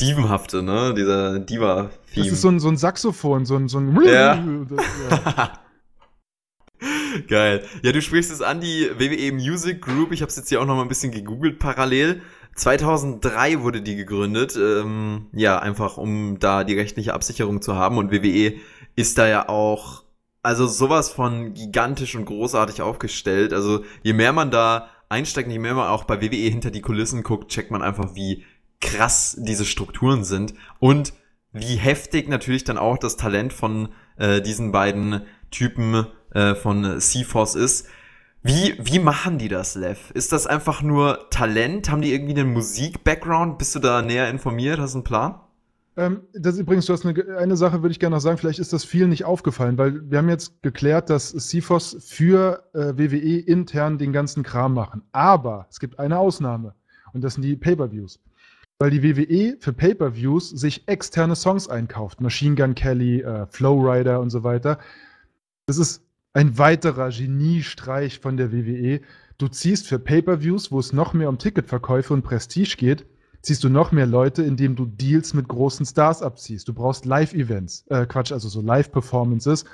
S1: Dievenhafte, ne? Dieser Diva-Theme.
S2: Das ist so ein, so ein Saxophon, so ein, so ein
S1: ja. Geil. Ja, du sprichst es an, die WWE Music Group. Ich habe es jetzt hier auch noch mal ein bisschen gegoogelt parallel. 2003 wurde die gegründet, ähm, ja, einfach um da die rechtliche Absicherung zu haben. Und WWE ist da ja auch, also sowas von gigantisch und großartig aufgestellt. Also je mehr man da einsteigt, je mehr man auch bei WWE hinter die Kulissen guckt, checkt man einfach, wie krass diese Strukturen sind und wie heftig natürlich dann auch das Talent von äh, diesen beiden Typen äh, von CFOS ist. Wie, wie machen die das, Lev? Ist das einfach nur Talent? Haben die irgendwie einen Musik-Background? Bist du da näher informiert? Hast du einen Plan?
S2: Ähm, das übrigens, du hast eine, eine Sache, würde ich gerne noch sagen, vielleicht ist das vielen nicht aufgefallen, weil wir haben jetzt geklärt, dass CFOS für äh, WWE intern den ganzen Kram machen. Aber es gibt eine Ausnahme und das sind die Pay-Per-Views. Weil die WWE für Pay-Per-Views sich externe Songs einkauft. Machine Gun Kelly, äh, Flowrider und so weiter. Das ist ein weiterer Geniestreich von der WWE. Du ziehst für Pay-per-Views, wo es noch mehr um Ticketverkäufe und Prestige geht, ziehst du noch mehr Leute, indem du Deals mit großen Stars abziehst. Du brauchst Live-Events, äh, Quatsch, also so Live-Performances.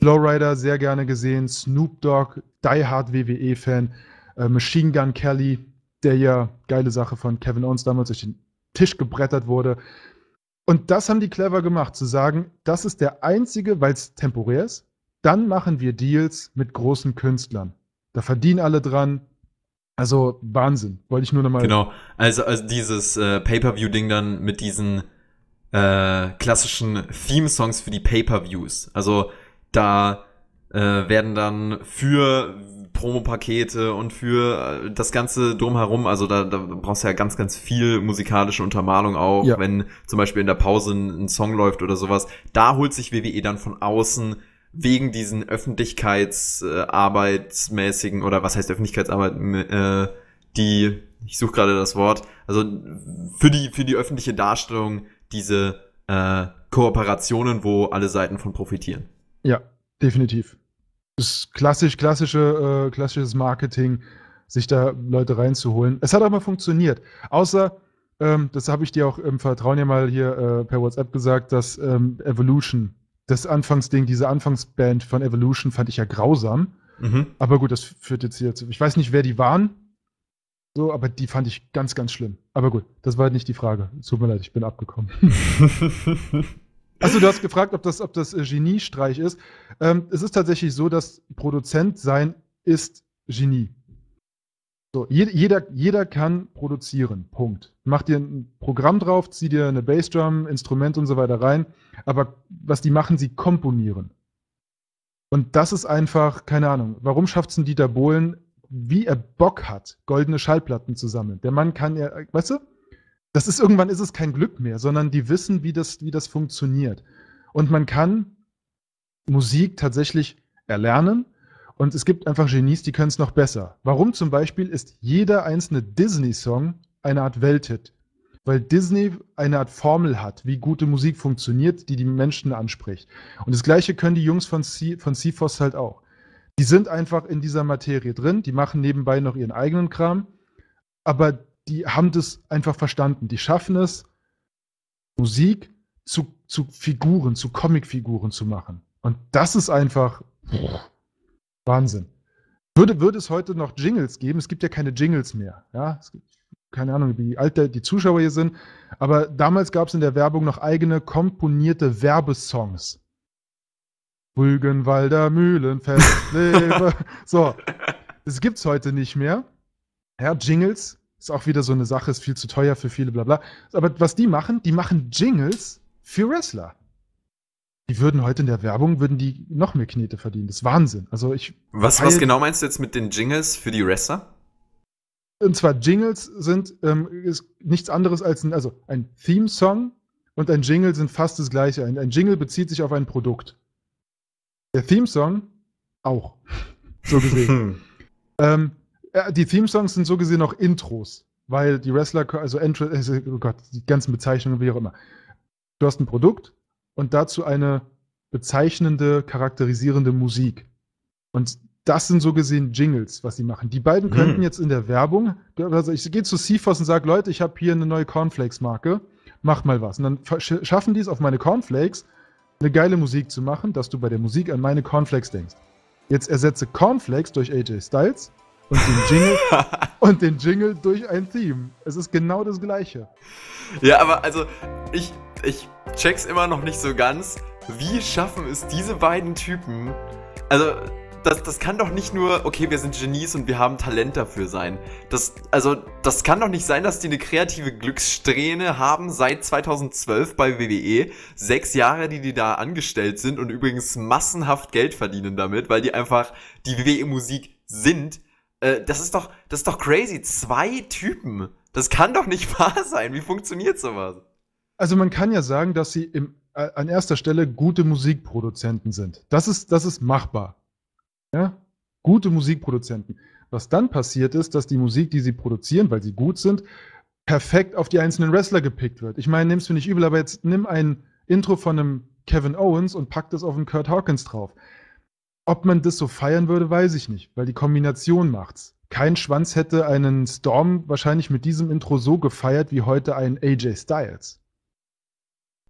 S2: Flowrider sehr gerne gesehen, Snoop Dogg, Die Hard WWE-Fan, äh, Machine Gun Kelly, der ja geile Sache von Kevin Owens damals durch den Tisch gebrettert wurde. Und das haben die clever gemacht, zu sagen, das ist der einzige, weil es temporär ist, dann machen wir Deals mit großen Künstlern. Da verdienen alle dran. Also Wahnsinn. Wollte ich nur nochmal.
S1: Genau. Also, also dieses äh, Pay-Per-View-Ding dann mit diesen äh, klassischen Theme-Songs für die Pay-Per-Views. Also da äh, werden dann für Promo-Pakete und für äh, das Ganze drumherum, also da, da brauchst du ja ganz, ganz viel musikalische Untermalung auch, ja. wenn zum Beispiel in der Pause ein, ein Song läuft oder sowas. Da holt sich WWE dann von außen wegen diesen Öffentlichkeitsarbeitsmäßigen oder was heißt Öffentlichkeitsarbeit, äh, die, ich suche gerade das Wort, also für die, für die öffentliche Darstellung diese äh, Kooperationen, wo alle Seiten von profitieren.
S2: Ja, definitiv. Ist klassisch, klassische, äh, klassisches Marketing, sich da Leute reinzuholen. Es hat aber funktioniert. Außer, ähm, das habe ich dir auch im Vertrauen ja mal hier äh, per WhatsApp gesagt, dass ähm, Evolution das Anfangsding, diese Anfangsband von Evolution fand ich ja grausam. Mhm. Aber gut, das führt jetzt hier zu. Ich weiß nicht, wer die waren. So, aber die fand ich ganz, ganz schlimm. Aber gut, das war halt nicht die Frage. Tut mir leid, ich bin abgekommen. Achso, du hast gefragt, ob das, ob das äh, Geniestreich ist. Ähm, es ist tatsächlich so, dass Produzent sein ist Genie. So, jeder, jeder kann produzieren. Punkt. Mach dir ein Programm drauf, zieh dir eine Bassdrum, Instrument und so weiter rein. Aber was die machen, sie komponieren. Und das ist einfach, keine Ahnung, warum schafft es ein Dieter Bohlen, wie er Bock hat, goldene Schallplatten zu sammeln? Der Mann kann ja, weißt du, das ist irgendwann ist es kein Glück mehr, sondern die wissen, wie das, wie das funktioniert. Und man kann Musik tatsächlich erlernen und es gibt einfach Genies, die können es noch besser. Warum zum Beispiel ist jeder einzelne Disney-Song eine Art Welthit? Weil Disney eine Art Formel hat, wie gute Musik funktioniert, die die Menschen anspricht. Und das Gleiche können die Jungs von, C halt auch. Die sind einfach in dieser Materie drin, die machen nebenbei noch ihren eigenen Kram, aber die haben das einfach verstanden. Die schaffen es, Musik zu, zu Figuren, zu Comicfiguren zu machen. Und das ist einfach. Boah, Wahnsinn. Würde, würde es heute noch Jingles geben? Es gibt ja keine Jingles mehr. Ja? Es gibt, keine Ahnung, wie alt die Zuschauer hier sind. Aber damals gab es in der Werbung noch eigene komponierte Werbesongs. Rügenwalder Mühlenfest, lebe. So, das gibt es heute nicht mehr. Ja, Jingles ist auch wieder so eine Sache, ist viel zu teuer für viele, bla bla. Aber was die machen, die machen Jingles für Wrestler die würden heute in der Werbung, würden die noch mehr Knete verdienen. Das ist Wahnsinn. Also ich.
S1: Was, was genau meinst du jetzt mit den Jingles für die Wrestler?
S2: Und zwar Jingles sind ähm, ist nichts anderes als ein, also ein Theme-Song und ein Jingle sind fast das gleiche. Ein, ein Jingle bezieht sich auf ein Produkt. Der Theme-Song auch. so gesehen. ähm, äh, die Theme-Songs sind so gesehen auch Intros, weil die Wrestler, also Intro, also, oh Gott, die ganzen Bezeichnungen, wie auch immer. Du hast ein Produkt, und dazu eine bezeichnende, charakterisierende Musik. Und das sind so gesehen Jingles, was sie machen. Die beiden hm. könnten jetzt in der Werbung, also ich gehe zu CFOS und sage, Leute, ich habe hier eine neue Cornflakes-Marke, mach mal was. Und dann schaffen die es auf meine Cornflakes, eine geile Musik zu machen, dass du bei der Musik an meine Cornflakes denkst. Jetzt ersetze Cornflakes durch AJ Styles und den Jingle und den Jingle durch ein Theme. Es ist genau das gleiche.
S1: Ja, aber also ich, ich check's immer noch nicht so ganz. Wie schaffen es diese beiden Typen? Also das, das kann doch nicht nur, okay, wir sind Genies und wir haben Talent dafür sein. Das, also, das kann doch nicht sein, dass die eine kreative Glückssträhne haben seit 2012 bei WWE. Sechs Jahre, die die da angestellt sind und übrigens massenhaft Geld verdienen damit, weil die einfach die WWE-Musik sind. Äh, das ist doch, das ist doch crazy. Zwei Typen. Das kann doch nicht wahr sein. Wie funktioniert sowas?
S2: Also man kann ja sagen, dass sie im, äh, an erster Stelle gute Musikproduzenten sind. Das ist, das ist machbar. Ja? Gute Musikproduzenten. Was dann passiert ist, dass die Musik, die sie produzieren, weil sie gut sind, perfekt auf die einzelnen Wrestler gepickt wird. Ich meine, nimmst du nicht übel, aber jetzt nimm ein Intro von einem Kevin Owens und pack das auf einen Kurt Hawkins drauf. Ob man das so feiern würde, weiß ich nicht, weil die Kombination macht's. Kein Schwanz hätte einen Storm wahrscheinlich mit diesem Intro so gefeiert wie heute ein AJ Styles.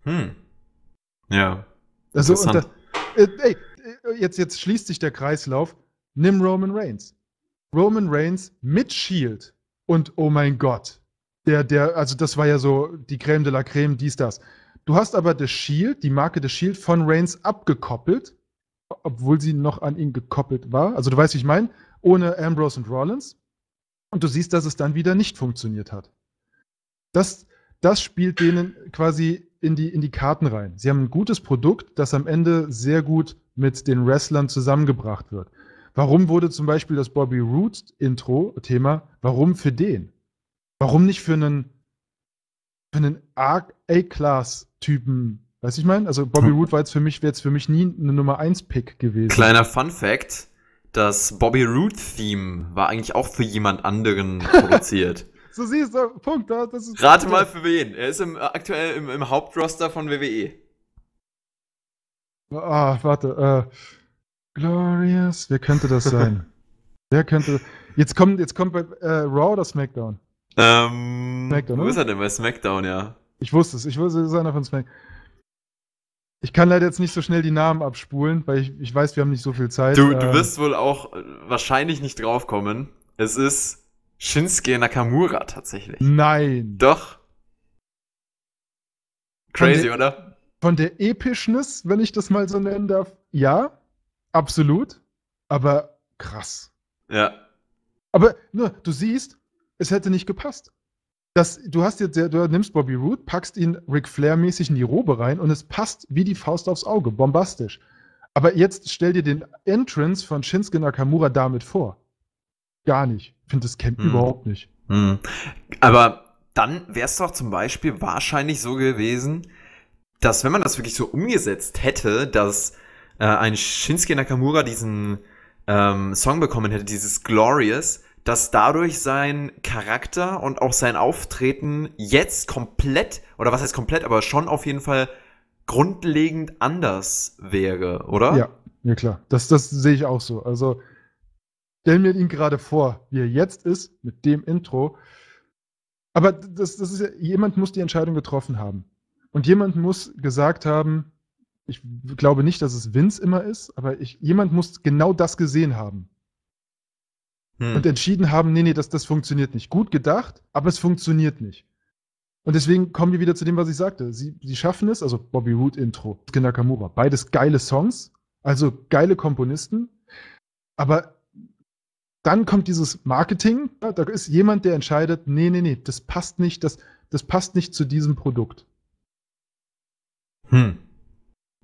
S1: Hm. Ja.
S2: Also, und da, äh, ey, jetzt, jetzt schließt sich der Kreislauf. Nimm Roman Reigns. Roman Reigns mit Shield. Und oh mein Gott. Der, der, also das war ja so die Creme de la Creme, dies, das. Du hast aber das Shield, die Marke des Shield von Reigns abgekoppelt, obwohl sie noch an ihn gekoppelt war. Also du weißt, wie ich meine, ohne Ambrose und Rollins. Und du siehst, dass es dann wieder nicht funktioniert hat. Das, das spielt denen quasi in die, in die Karten rein. Sie haben ein gutes Produkt, das am Ende sehr gut mit den Wrestlern zusammengebracht wird. Warum wurde zum Beispiel das Bobby Root Intro-Thema, warum für den? Warum nicht für einen, für einen A-Class-Typen? Weißt du, ich meine? Also Bobby hm. Root war jetzt für mich, wäre jetzt für mich nie eine Nummer 1-Pick gewesen.
S1: Kleiner Fun Fact: Das Bobby Root-Theme war eigentlich auch für jemand anderen produziert.
S2: so siehst du, Punkt. Das
S1: ist Rate mal für wen. Er ist im, aktuell im, im Hauptroster von WWE.
S2: Ah, warte. Äh, Glorious. Wer könnte das sein? Wer könnte. Jetzt kommt, jetzt kommt bei äh, Raw oder SmackDown?
S1: Ähm. Smackdown, wo ist er denn bei SmackDown, ja?
S2: Ich wusste es. Ich wusste, es ist einer von SmackDown. Ich kann leider jetzt nicht so schnell die Namen abspulen, weil ich, ich weiß, wir haben nicht so viel Zeit.
S1: Du, du ähm, wirst wohl auch wahrscheinlich nicht draufkommen. Es ist Shinsuke Nakamura tatsächlich.
S2: Nein.
S1: Doch. Crazy, oder?
S2: Von der Epischness, wenn ich das mal so nennen darf, ja, absolut. Aber krass.
S1: Ja.
S2: Aber nur, du siehst, es hätte nicht gepasst. Das, du hast jetzt, du nimmst Bobby Root, packst ihn Ric Flair-mäßig in die Robe rein und es passt wie die Faust aufs Auge, bombastisch. Aber jetzt stell dir den Entrance von Shinsuke Nakamura damit vor. Gar nicht. Ich finde das kennt hm. überhaupt nicht.
S1: Hm. Aber dann wäre es doch zum Beispiel wahrscheinlich so gewesen, dass wenn man das wirklich so umgesetzt hätte, dass äh, ein Shinsuke Nakamura diesen ähm, Song bekommen hätte, dieses Glorious, dass dadurch sein Charakter und auch sein Auftreten jetzt komplett, oder was heißt komplett, aber schon auf jeden Fall grundlegend anders wäre, oder?
S2: Ja, ja klar. Das, das sehe ich auch so. Also stell mir ihn gerade vor, wie er jetzt ist, mit dem Intro. Aber das, das ist ja, jemand muss die Entscheidung getroffen haben. Und jemand muss gesagt haben, ich glaube nicht, dass es Vince immer ist, aber ich, jemand muss genau das gesehen haben. Hm. Und entschieden haben, nee, nee, das, das funktioniert nicht. Gut gedacht, aber es funktioniert nicht. Und deswegen kommen wir wieder zu dem, was ich sagte. Sie, sie schaffen es, also Bobby Root Intro, Nakamura, beides geile Songs, also geile Komponisten, aber dann kommt dieses Marketing, da ist jemand, der entscheidet, nee, nee, nee, das passt nicht, das, das passt nicht zu diesem Produkt.
S1: Hm.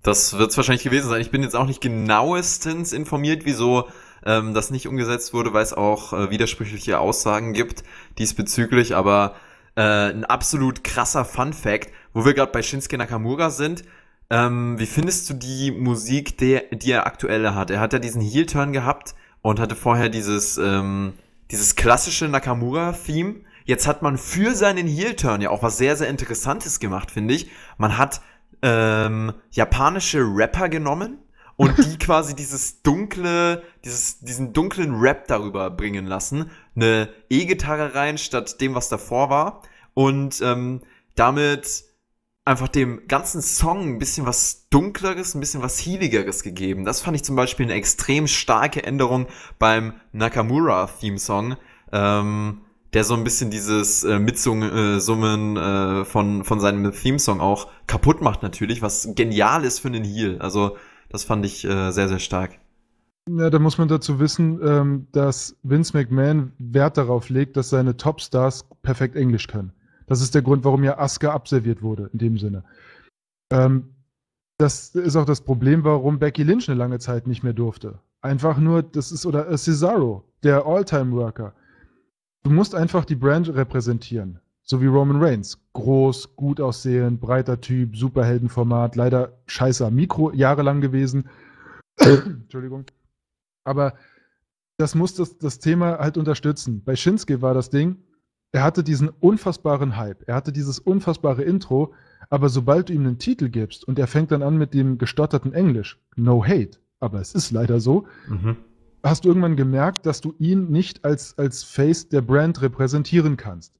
S1: Das wird es wahrscheinlich gewesen sein. Ich bin jetzt auch nicht genauestens informiert, wieso ähm, das nicht umgesetzt wurde, weil es auch äh, widersprüchliche Aussagen gibt diesbezüglich. Aber äh, ein absolut krasser Fun Fact, wo wir gerade bei Shinsuke Nakamura sind. Ähm, wie findest du die Musik, der, die er aktuell hat? Er hat ja diesen Heel-Turn gehabt und hatte vorher dieses, ähm, dieses klassische Nakamura-Theme. Jetzt hat man für seinen Heel-Turn ja auch was sehr, sehr Interessantes gemacht, finde ich. Man hat ähm, japanische Rapper genommen und die quasi dieses dunkle, dieses, diesen dunklen Rap darüber bringen lassen. Eine E-Gitarre rein statt dem, was davor war. Und ähm, damit einfach dem ganzen Song ein bisschen was Dunkleres, ein bisschen was Healigeres gegeben. Das fand ich zum Beispiel eine extrem starke Änderung beim Nakamura-Theme-Song, ähm, der so ein bisschen dieses äh, Mitsummen äh, von, von seinem Theme-Song auch kaputt macht natürlich, was genial ist für einen Heal. Also das fand ich äh, sehr, sehr stark.
S2: Ja, da muss man dazu wissen, ähm, dass Vince McMahon Wert darauf legt, dass seine Topstars perfekt Englisch können. Das ist der Grund, warum ja Asuka abserviert wurde, in dem Sinne. Ähm, das ist auch das Problem, warum Becky Lynch eine lange Zeit nicht mehr durfte. Einfach nur, das ist, oder Cesaro, der All-Time-Worker. Du musst einfach die Brand repräsentieren. So wie Roman Reigns. Groß, gut aussehend, breiter Typ, Superheldenformat, leider scheiße am Mikro jahrelang gewesen. Entschuldigung. Aber das muss das, das Thema halt unterstützen. Bei Shinsuke war das Ding, er hatte diesen unfassbaren Hype, er hatte dieses unfassbare Intro, aber sobald du ihm einen Titel gibst und er fängt dann an mit dem gestotterten Englisch, no hate, aber es ist leider so, mhm. hast du irgendwann gemerkt, dass du ihn nicht als, als Face der Brand repräsentieren kannst.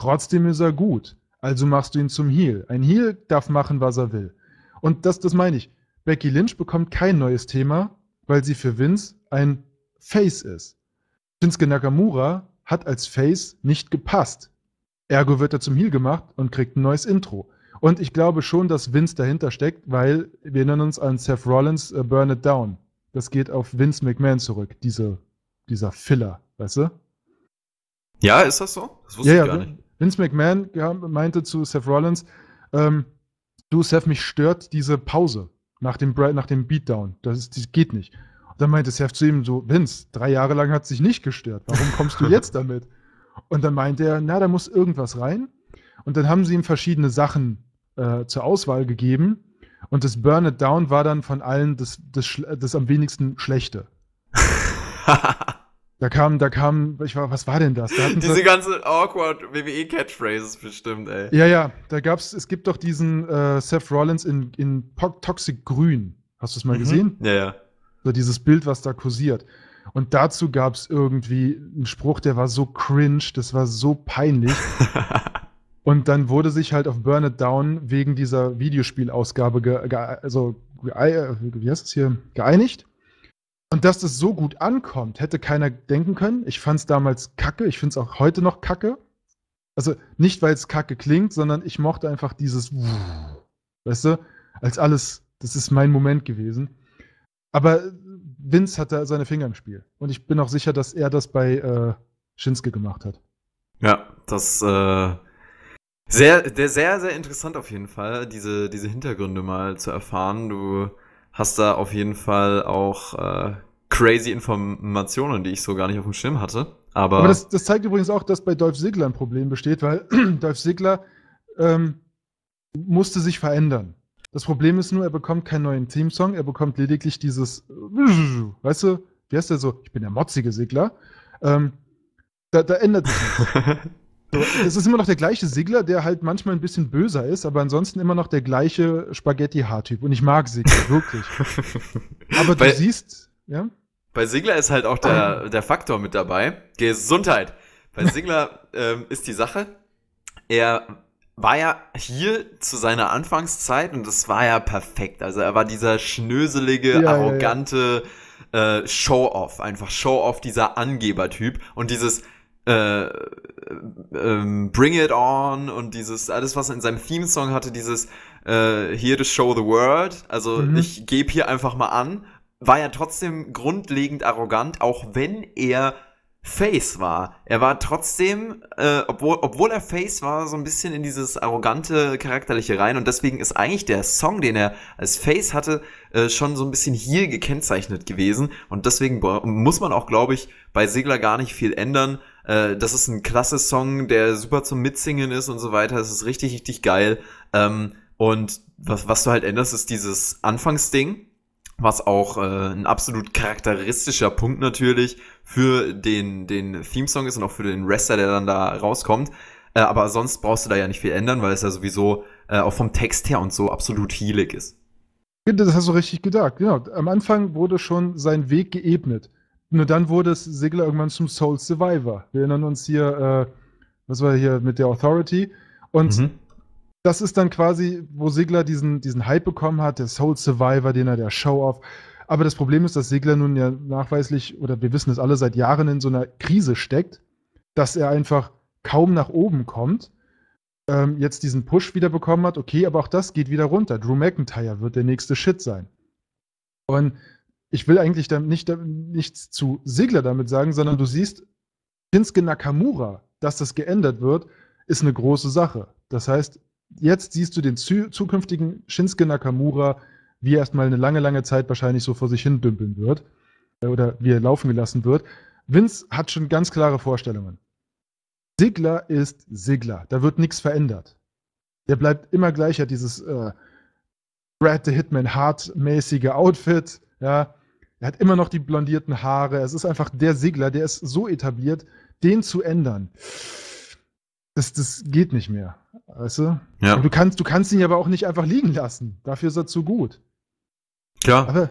S2: Trotzdem ist er gut, also machst du ihn zum Heel. Ein Heel darf machen, was er will. Und das, das meine ich. Becky Lynch bekommt kein neues Thema, weil sie für Vince ein Face ist. Shinsuke Nakamura hat als Face nicht gepasst. Ergo wird er zum Heel gemacht und kriegt ein neues Intro. Und ich glaube schon, dass Vince dahinter steckt, weil wir erinnern uns an Seth Rollins uh, Burn It Down. Das geht auf Vince McMahon zurück, diese, dieser Filler, weißt du?
S1: Ja, ist das so? Das
S2: wusste ja, ich gar nicht. Vince McMahon meinte zu Seth Rollins, ähm, du Seth, mich stört diese Pause nach dem, nach dem Beatdown. Das, ist, das geht nicht. Dann meinte Seth zu ihm so, Vince, drei Jahre lang hat es sich nicht gestört. Warum kommst du jetzt damit? Und dann meinte er, na, da muss irgendwas rein. Und dann haben sie ihm verschiedene Sachen äh, zur Auswahl gegeben. Und das Burn It Down war dann von allen das, das, das am wenigsten schlechte. da kam, da kam, ich war, was war denn das? Da
S1: Diese so, ganze awkward WWE Catchphrases bestimmt, ey.
S2: Ja, ja, da gab's, es gibt doch diesen äh, Seth Rollins in, in Toxic Grün. Hast du es mal mhm. gesehen?
S1: Ja, ja.
S2: So dieses Bild, was da kursiert. Und dazu gab es irgendwie einen Spruch, der war so cringe, das war so peinlich. und dann wurde sich halt auf Burn It Down wegen dieser Videospielausgabe ge, ge, also, ge, wie heißt es hier, geeinigt. Und dass das so gut ankommt, hätte keiner denken können. Ich fand es damals kacke, ich finde es auch heute noch kacke. Also nicht, weil es kacke klingt, sondern ich mochte einfach dieses, weißt du, als alles, das ist mein Moment gewesen. Aber Vince hat da seine Finger im Spiel. Und ich bin auch sicher, dass er das bei äh, Shinsuke gemacht hat.
S1: Ja, das äh, sehr, sehr, sehr interessant auf jeden Fall, diese, diese Hintergründe mal zu erfahren. Du hast da auf jeden Fall auch äh, crazy Informationen, die ich so gar nicht auf dem Schirm hatte. Aber,
S2: Aber das, das zeigt übrigens auch, dass bei Dolph Ziggler ein Problem besteht, weil Dolph Ziggler ähm, musste sich verändern. Das Problem ist nur, er bekommt keinen neuen Theme-Song, er bekommt lediglich dieses, weißt du, wie heißt der so? Ich bin der motzige Segler. Ähm, da, da ändert sich nichts. Es ist immer noch der gleiche Sigler, der halt manchmal ein bisschen böser ist, aber ansonsten immer noch der gleiche Spaghetti-Haartyp. Und ich mag Sigler, wirklich. Aber du siehst, ja?
S1: Bei Sigler ist halt auch der, der Faktor mit dabei. Gesundheit. Bei Sigler ähm, ist die Sache, er war ja hier zu seiner Anfangszeit und das war ja perfekt. Also er war dieser schnöselige, ja, arrogante ja, ja. äh, Show-off, einfach Show-off, dieser Angebertyp und dieses äh, ähm, Bring It On und dieses alles, was er in seinem Theme-Song hatte, dieses äh, Here to Show the World, also mhm. ich gebe hier einfach mal an, war ja trotzdem grundlegend arrogant, auch wenn er Face war. Er war trotzdem, äh, obwohl, obwohl er Face war, so ein bisschen in dieses arrogante, charakterliche rein. Und deswegen ist eigentlich der Song, den er als Face hatte, äh, schon so ein bisschen hier gekennzeichnet gewesen. Und deswegen muss man auch, glaube ich, bei Segler gar nicht viel ändern. Äh, das ist ein klasse Song, der super zum Mitsingen ist und so weiter. Es ist richtig, richtig geil. Ähm, und was, was du halt änderst, ist dieses Anfangsding was auch äh, ein absolut charakteristischer Punkt natürlich für den, den Theme-Song ist und auch für den Wrestler, der dann da rauskommt. Äh, aber sonst brauchst du da ja nicht viel ändern, weil es ja sowieso äh, auch vom Text her und so absolut heelig ist.
S2: Das hast du richtig gedacht. Genau. Am Anfang wurde schon sein Weg geebnet. Nur dann wurde es Sigler irgendwann zum Soul Survivor. Wir erinnern uns hier, äh, was war hier mit der Authority. Und mhm. das ist dann quasi, wo Sigler diesen, diesen Hype bekommen hat, der Soul Survivor, den er der Show-Off. Aber das Problem ist, dass Sigler nun ja nachweislich, oder wir wissen es alle, seit Jahren in so einer Krise steckt, dass er einfach kaum nach oben kommt. Ähm, jetzt diesen Push wieder bekommen hat, okay, aber auch das geht wieder runter. Drew McIntyre wird der nächste Shit sein. Und ich will eigentlich dann nicht, nichts zu Sigler damit sagen, sondern du siehst, Shinsuke Nakamura, dass das geändert wird, ist eine große Sache. Das heißt, jetzt siehst du den zukünftigen Shinsuke Nakamura, wie er erstmal eine lange, lange Zeit wahrscheinlich so vor sich hin dümpeln wird äh, oder wie er laufen gelassen wird. Vince hat schon ganz klare Vorstellungen. Sigler ist Sigler, da wird nichts verändert. Der bleibt immer gleich, hat dieses äh, Brad the Hitman Hart-mäßige Outfit, ja. Er hat immer noch die blondierten Haare. Es ist einfach der Sigler, der ist so etabliert, den zu ändern. Das, das geht nicht mehr. Weißt du? Ja. du kannst, du kannst ihn aber auch nicht einfach liegen lassen. Dafür ist er zu gut.
S1: Klar. Aber,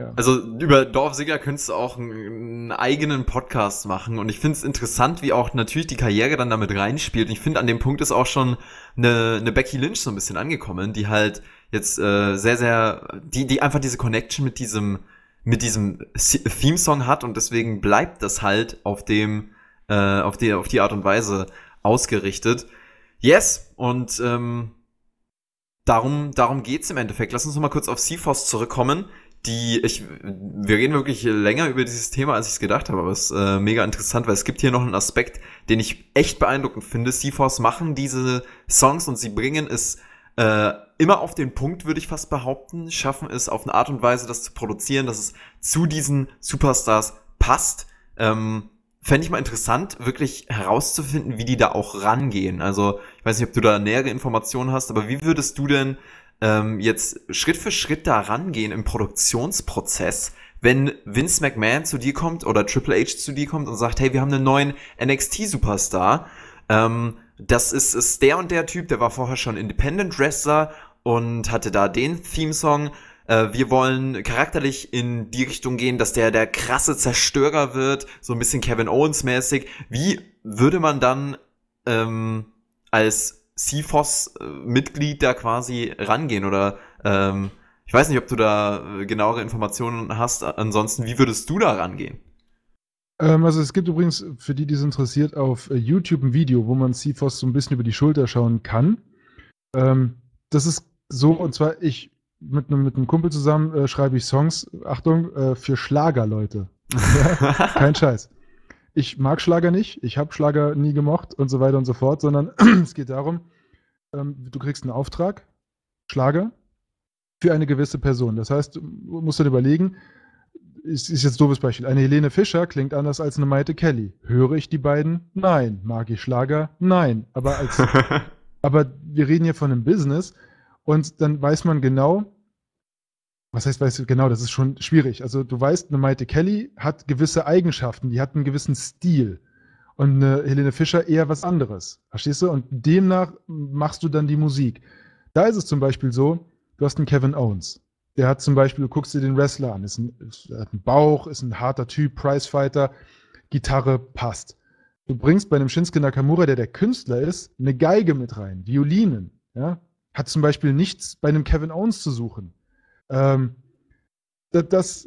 S1: ja. Also über Dorfsieger könntest du auch einen, einen, eigenen Podcast machen und ich finde es interessant, wie auch natürlich die Karriere dann damit reinspielt. Und ich finde, an dem Punkt ist auch schon eine, eine Becky Lynch so ein bisschen angekommen, die halt jetzt äh, sehr, sehr, die, die einfach diese Connection mit diesem, mit diesem Theme-Song hat und deswegen bleibt das halt auf dem, äh, auf die, auf die Art und Weise ausgerichtet. Yes, und ähm, darum, darum geht's im Endeffekt. Lass uns noch mal kurz auf Seaforce zurückkommen. Die, ich, wir reden wirklich länger über dieses Thema, als ich es gedacht habe, aber es ist äh, mega interessant, weil es gibt hier noch einen Aspekt, den ich echt beeindruckend finde. Seaforce machen diese Songs und sie bringen es äh, immer auf den Punkt, würde ich fast behaupten, schaffen es auf eine Art und Weise, das zu produzieren, dass es zu diesen Superstars passt. Ähm, Fände ich mal interessant, wirklich herauszufinden, wie die da auch rangehen. Also, ich weiß nicht, ob du da nähere Informationen hast, aber wie würdest du denn ähm, jetzt Schritt für Schritt da rangehen im Produktionsprozess, wenn Vince McMahon zu dir kommt oder Triple H zu dir kommt und sagt, hey, wir haben einen neuen NXT-Superstar. Ähm, das ist, ist der und der Typ, der war vorher schon Independent Wrestler und hatte da den Theme-Song. Äh, wir wollen charakterlich in die Richtung gehen, dass der der krasse Zerstörer wird, so ein bisschen Kevin Owens mäßig. Wie würde man dann ähm, als CFOS-Mitglied da quasi rangehen oder ähm, ich weiß nicht, ob du da äh, genauere Informationen hast. Ansonsten, wie würdest du da rangehen?
S2: Ähm, also es gibt übrigens, für die, die es interessiert, auf äh, YouTube ein Video, wo man CFOS so ein bisschen über die Schulter schauen kann. Ähm, das ist so, und zwar ich mit einem, mit einem Kumpel zusammen äh, schreibe ich Songs, Achtung, äh, für Schlagerleute. Ja? Kein Scheiß. Ich mag Schlager nicht, ich habe Schlager nie gemocht und so weiter und so fort, sondern es geht darum, ähm, du kriegst einen Auftrag, Schlager, für eine gewisse Person. Das heißt, du musst dir überlegen, ist, ist jetzt ein doofes Beispiel. Eine Helene Fischer klingt anders als eine Maite Kelly. Höre ich die beiden? Nein. Mag ich Schlager? Nein. Aber, als, aber wir reden hier von einem Business und dann weiß man genau, was heißt, weißt du, genau, das ist schon schwierig. Also du weißt, eine Maite Kelly hat gewisse Eigenschaften, die hat einen gewissen Stil. Und eine Helene Fischer eher was anderes. Verstehst du? Und demnach machst du dann die Musik. Da ist es zum Beispiel so, du hast einen Kevin Owens. Der hat zum Beispiel, du guckst dir den Wrestler an, ist ein, hat einen Bauch, ist ein harter Typ, Prizefighter, Gitarre passt. Du bringst bei einem Shinsuke Nakamura, der der Künstler ist, eine Geige mit rein, Violinen, ja, hat zum Beispiel nichts bei einem Kevin Owens zu suchen. Ähm, das,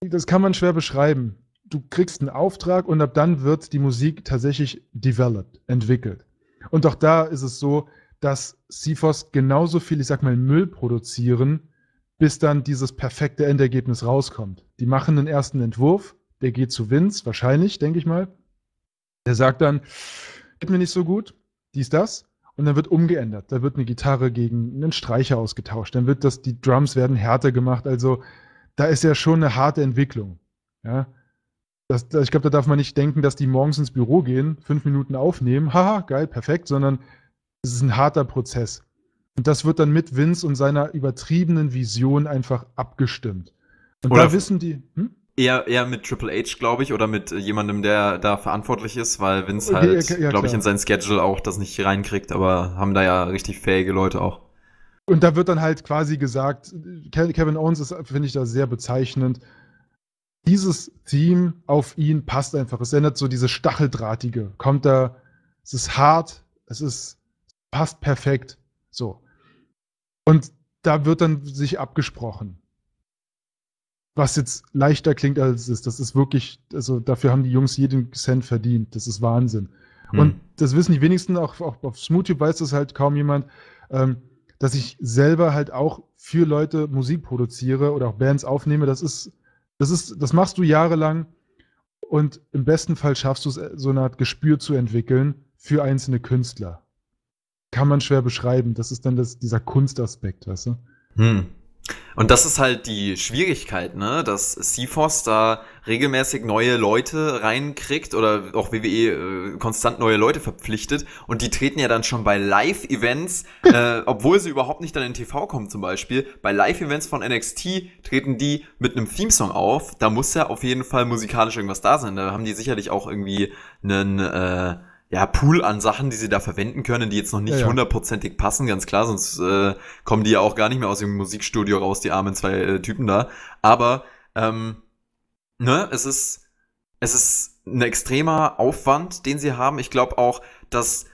S2: das kann man schwer beschreiben. Du kriegst einen Auftrag und ab dann wird die Musik tatsächlich developed, entwickelt. Und auch da ist es so, dass CFOS genauso viel, ich sag mal, Müll produzieren, bis dann dieses perfekte Endergebnis rauskommt. Die machen einen ersten Entwurf, der geht zu Vince, wahrscheinlich, denke ich mal. Der sagt dann, geht mir nicht so gut, dies, das und dann wird umgeändert. Da wird eine Gitarre gegen einen Streicher ausgetauscht. Dann wird das, die Drums werden härter gemacht. Also da ist ja schon eine harte Entwicklung. Ja. Das, ich glaube, da darf man nicht denken, dass die morgens ins Büro gehen, fünf Minuten aufnehmen, haha, geil, perfekt, sondern es ist ein harter Prozess. Und das wird dann mit Vince und seiner übertriebenen Vision einfach abgestimmt. Und
S1: Oder da wissen die. Hm? Eher, eher mit Triple H, glaube ich, oder mit äh, jemandem, der da verantwortlich ist, weil Vince halt, ja, ja, glaube ich, in sein Schedule auch das nicht reinkriegt, aber haben da ja richtig fähige Leute auch.
S2: Und da wird dann halt quasi gesagt, Kevin Owens ist, finde ich, da sehr bezeichnend. Dieses Theme auf ihn passt einfach. Es ändert so diese Stacheldrahtige. Kommt da, es ist hart, es ist passt perfekt. So. Und da wird dann sich abgesprochen. Was jetzt leichter klingt als es ist. Das ist wirklich, also dafür haben die Jungs jeden Cent verdient. Das ist Wahnsinn. Hm. Und das wissen die wenigsten, auch, auch auf SmoothTube weiß das halt kaum jemand, ähm, dass ich selber halt auch für Leute Musik produziere oder auch Bands aufnehme. Das ist, das ist, das machst du jahrelang und im besten Fall schaffst du es, so eine Art Gespür zu entwickeln für einzelne Künstler. Kann man schwer beschreiben. Das ist dann das, dieser Kunstaspekt, weißt du? Hm.
S1: Und das ist halt die Schwierigkeit, ne, dass CFOS da regelmäßig neue Leute reinkriegt oder auch WWE äh, konstant neue Leute verpflichtet und die treten ja dann schon bei Live-Events, äh, obwohl sie überhaupt nicht dann in TV kommen zum Beispiel, bei Live-Events von NXT treten die mit einem Theme-Song auf, da muss ja auf jeden Fall musikalisch irgendwas da sein, da haben die sicherlich auch irgendwie einen, äh, ja, Pool an Sachen, die sie da verwenden können, die jetzt noch nicht hundertprozentig ja, ja. passen, ganz klar, sonst äh, kommen die ja auch gar nicht mehr aus dem Musikstudio raus, die armen zwei äh, Typen da. Aber ähm, ne, es ist es ist ein extremer Aufwand, den sie haben. Ich glaube auch, dass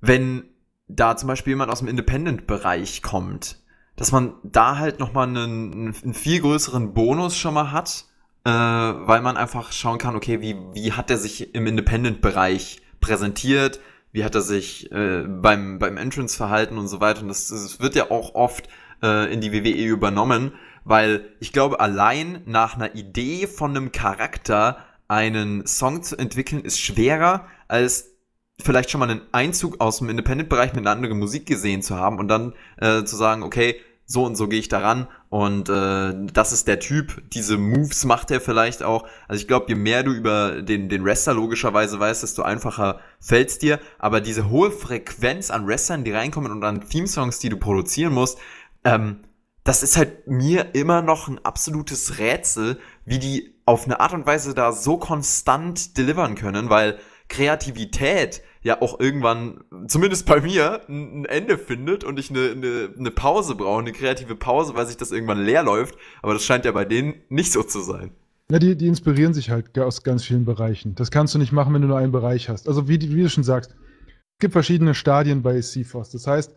S1: wenn da zum Beispiel jemand aus dem Independent-Bereich kommt, dass man da halt nochmal einen, einen viel größeren Bonus schon mal hat, äh, weil man einfach schauen kann, okay, wie, wie hat er sich im Independent-Bereich präsentiert, wie hat er sich äh, beim, beim Entrance verhalten und so weiter. Und das, das wird ja auch oft äh, in die WWE übernommen, weil ich glaube, allein nach einer Idee von einem Charakter einen Song zu entwickeln, ist schwerer, als vielleicht schon mal einen Einzug aus dem Independent-Bereich mit einer anderen Musik gesehen zu haben und dann äh, zu sagen, okay, so und so gehe ich daran und äh, das ist der Typ, diese Moves macht er vielleicht auch. Also ich glaube, je mehr du über den, den Wrestler logischerweise weißt, desto einfacher fällt's dir. Aber diese hohe Frequenz an Wrestlern, die reinkommen und an Theme-Songs, die du produzieren musst, ähm, das ist halt mir immer noch ein absolutes Rätsel, wie die auf eine Art und Weise da so konstant delivern können, weil Kreativität ja auch irgendwann, zumindest bei mir, ein Ende findet und ich eine, eine, eine Pause brauche, eine kreative Pause, weil sich das irgendwann leer läuft. Aber das scheint ja bei denen nicht so zu sein.
S2: Ja, die, die inspirieren sich halt aus ganz vielen Bereichen. Das kannst du nicht machen, wenn du nur einen Bereich hast. Also wie, wie du schon sagst, es gibt verschiedene Stadien bei CFOS. Das heißt,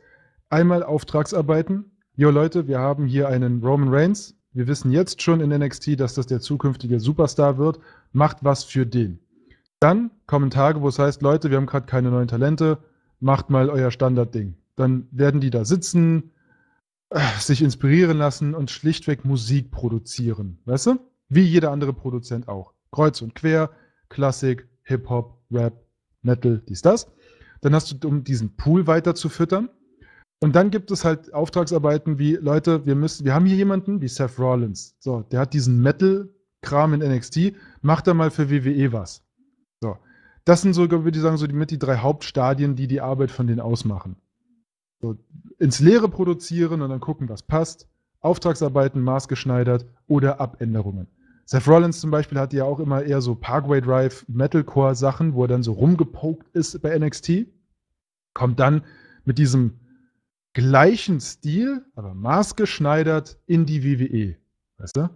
S2: einmal Auftragsarbeiten. Jo Leute, wir haben hier einen Roman Reigns. Wir wissen jetzt schon in NXT, dass das der zukünftige Superstar wird. Macht was für den. Dann kommen Tage, wo es heißt, Leute, wir haben gerade keine neuen Talente, macht mal euer Standardding. Dann werden die da sitzen, äh, sich inspirieren lassen und schlichtweg Musik produzieren. Weißt du? Wie jeder andere Produzent auch. Kreuz und quer, Klassik, Hip-Hop, Rap, Metal, dies, das. Dann hast du, um diesen Pool weiter zu füttern. Und dann gibt es halt Auftragsarbeiten wie, Leute, wir müssen, wir haben hier jemanden wie Seth Rollins. So, der hat diesen Metal-Kram in NXT, macht er mal für WWE was. So. Das sind so, würde ich sagen, so die, mit die drei Hauptstadien, die die Arbeit von denen ausmachen. So, ins Leere produzieren und dann gucken, was passt. Auftragsarbeiten maßgeschneidert oder Abänderungen. Seth Rollins zum Beispiel hatte ja auch immer eher so Parkway Drive Metalcore Sachen, wo er dann so rumgepokt ist bei NXT. Kommt dann mit diesem gleichen Stil, aber maßgeschneidert in die WWE. Weißt du?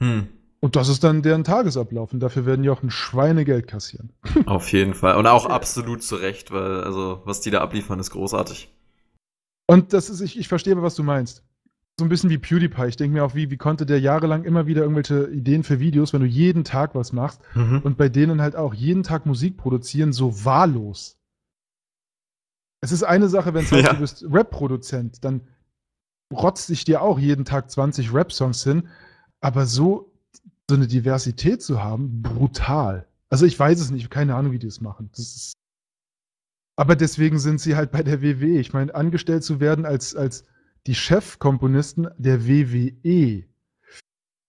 S2: Hm. Und das ist dann deren Tagesablauf und dafür werden die auch ein Schweinegeld kassieren.
S1: Auf jeden Fall. Und auch absolut zu Recht, weil, also, was die da abliefern, ist großartig.
S2: Und das ist, ich, ich verstehe aber, was du meinst. So ein bisschen wie PewDiePie. Ich denke mir auch, wie, wie konnte der jahrelang immer wieder irgendwelche Ideen für Videos, wenn du jeden Tag was machst mhm. und bei denen halt auch jeden Tag Musik produzieren, so wahllos. Es ist eine Sache, wenn ja. du bist Rap-Produzent, dann rotzt sich dir auch jeden Tag 20 Rap-Songs hin, aber so so eine Diversität zu haben, brutal. Also ich weiß es nicht, keine Ahnung, wie die das machen. Ist aber deswegen sind sie halt bei der WWE. Ich meine, angestellt zu werden als, als die Chefkomponisten der WWE,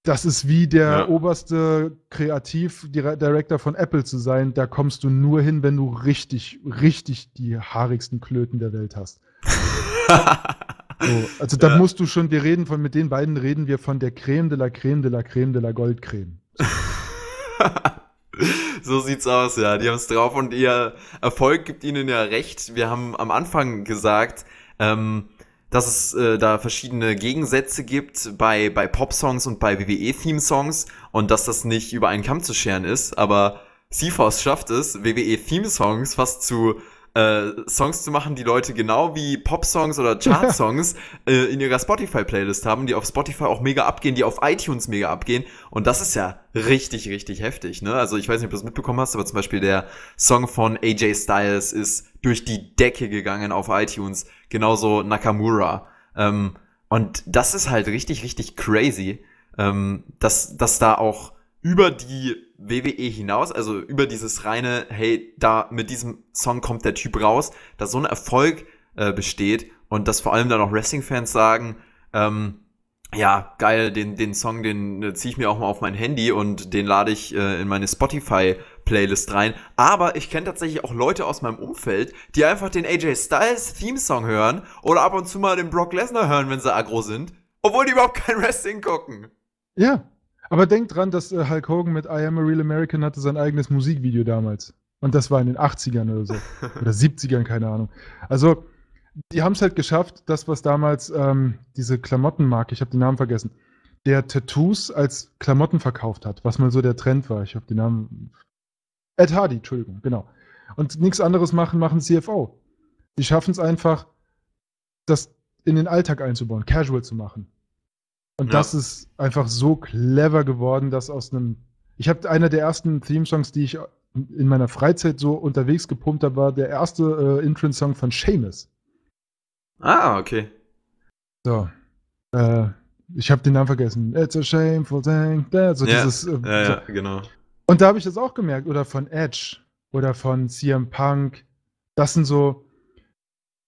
S2: das ist wie der ja. oberste Kreativdirektor von Apple zu sein. Da kommst du nur hin, wenn du richtig, richtig die haarigsten Klöten der Welt hast. So, also da ja. musst du schon, wir reden von, mit den beiden reden wir von der Creme de la Creme de la Creme de la Goldcreme.
S1: so sieht's aus, ja. Die haben es drauf und ihr Erfolg gibt ihnen ja recht. Wir haben am Anfang gesagt, ähm, dass es äh, da verschiedene Gegensätze gibt bei, bei Pop-Songs und bei WWE-Theme-Songs und dass das nicht über einen Kamm zu scheren ist, aber Seaforce schafft es, WWE-Theme-Songs fast zu äh, Songs zu machen, die Leute genau wie Pop-Songs oder Chart-Songs äh, in ihrer Spotify-Playlist haben, die auf Spotify auch mega abgehen, die auf iTunes mega abgehen. Und das ist ja richtig, richtig heftig, ne? Also ich weiß nicht, ob du das mitbekommen hast, aber zum Beispiel der Song von AJ Styles ist durch die Decke gegangen auf iTunes. Genauso Nakamura. Ähm, und das ist halt richtig, richtig crazy, ähm, dass, dass da auch über die WWE hinaus, also über dieses reine, hey, da mit diesem Song kommt der Typ raus, dass so ein Erfolg äh, besteht und dass vor allem dann auch Wrestling-Fans sagen, ähm, ja, geil, den, den Song, den äh, ziehe ich mir auch mal auf mein Handy und den lade ich äh, in meine Spotify-Playlist rein. Aber ich kenne tatsächlich auch Leute aus meinem Umfeld, die einfach den AJ Styles Theme-Song hören oder ab und zu mal den Brock Lesnar hören, wenn sie aggro sind, obwohl die überhaupt kein Wrestling gucken.
S2: Ja, aber denk dran, dass äh, Hulk Hogan mit I Am a Real American hatte sein eigenes Musikvideo damals. Und das war in den 80ern oder so. oder 70ern, keine Ahnung. Also, die haben es halt geschafft, das, was damals ähm, diese Klamottenmarke, ich habe den Namen vergessen, der Tattoos als Klamotten verkauft hat, was mal so der Trend war. Ich habe den Namen. Ed Hardy, Entschuldigung, genau. Und nichts anderes machen, machen CFO. Die schaffen es einfach, das in den Alltag einzubauen, casual zu machen. Und ja. das ist einfach so clever geworden, dass aus einem. Ich habe einer der ersten Theme-Songs, die ich in meiner Freizeit so unterwegs gepumpt habe, war der erste äh, Entrance-Song von Seamus.
S1: Ah, okay.
S2: So. Äh, ich habe den Namen vergessen. It's a shameful thing. So
S1: ja, dieses, äh, ja, so. ja, genau.
S2: Und da habe ich das auch gemerkt. Oder von Edge. Oder von CM Punk. Das sind so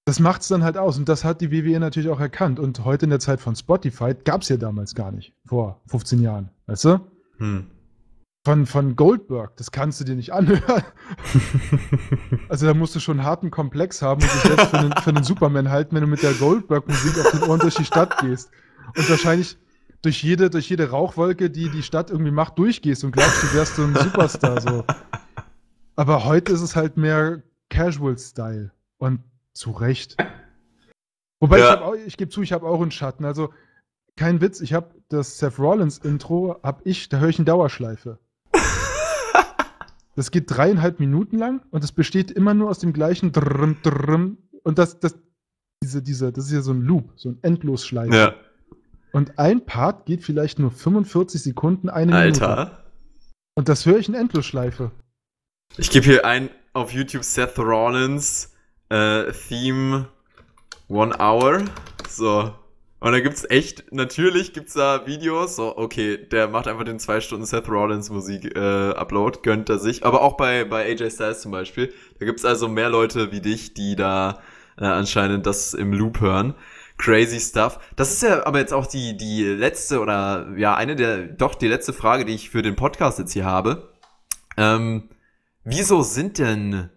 S2: das macht es dann halt aus. Und das hat die WWE natürlich auch erkannt. Und heute in der Zeit von Spotify gab es ja damals gar nicht, vor 15 Jahren. Weißt du? Hm. Von, von Goldberg, das kannst du dir nicht anhören. also da musst du schon einen harten Komplex haben und dich selbst für einen, für einen Superman halten, wenn du mit der Goldberg-Musik auf den Ohren durch die Stadt gehst. Und wahrscheinlich durch jede, durch jede Rauchwolke, die die Stadt irgendwie macht, durchgehst und glaubst, du wärst so ein Superstar. So. Aber heute ist es halt mehr Casual-Style. Und zu Recht. Wobei ja. ich, ich gebe zu, ich habe auch einen Schatten. Also kein Witz, ich habe das Seth Rollins Intro, habe ich, da höre ich in Dauerschleife. das geht dreieinhalb Minuten lang und es besteht immer nur aus dem gleichen Drrm, Drrm, und das, das, diese, diese, das ist ja so ein Loop, so ein Endlosschleife. Ja. Und ein Part geht vielleicht nur 45 Sekunden, eine
S1: Alter. Minute. Alter.
S2: Und das höre ich in Endlosschleife.
S1: Ich gebe hier ein auf YouTube Seth Rollins äh, Theme One Hour. So. Und da gibt's echt, natürlich gibt's da Videos, so, okay, der macht einfach den zwei Stunden Seth Rollins Musik äh, Upload, gönnt er sich. Aber auch bei, bei AJ Styles zum Beispiel. Da gibt's also mehr Leute wie dich, die da äh, anscheinend das im Loop hören. Crazy stuff. Das ist ja aber jetzt auch die, die letzte oder ja, eine der, doch die letzte Frage, die ich für den Podcast jetzt hier habe. Ähm, wieso sind denn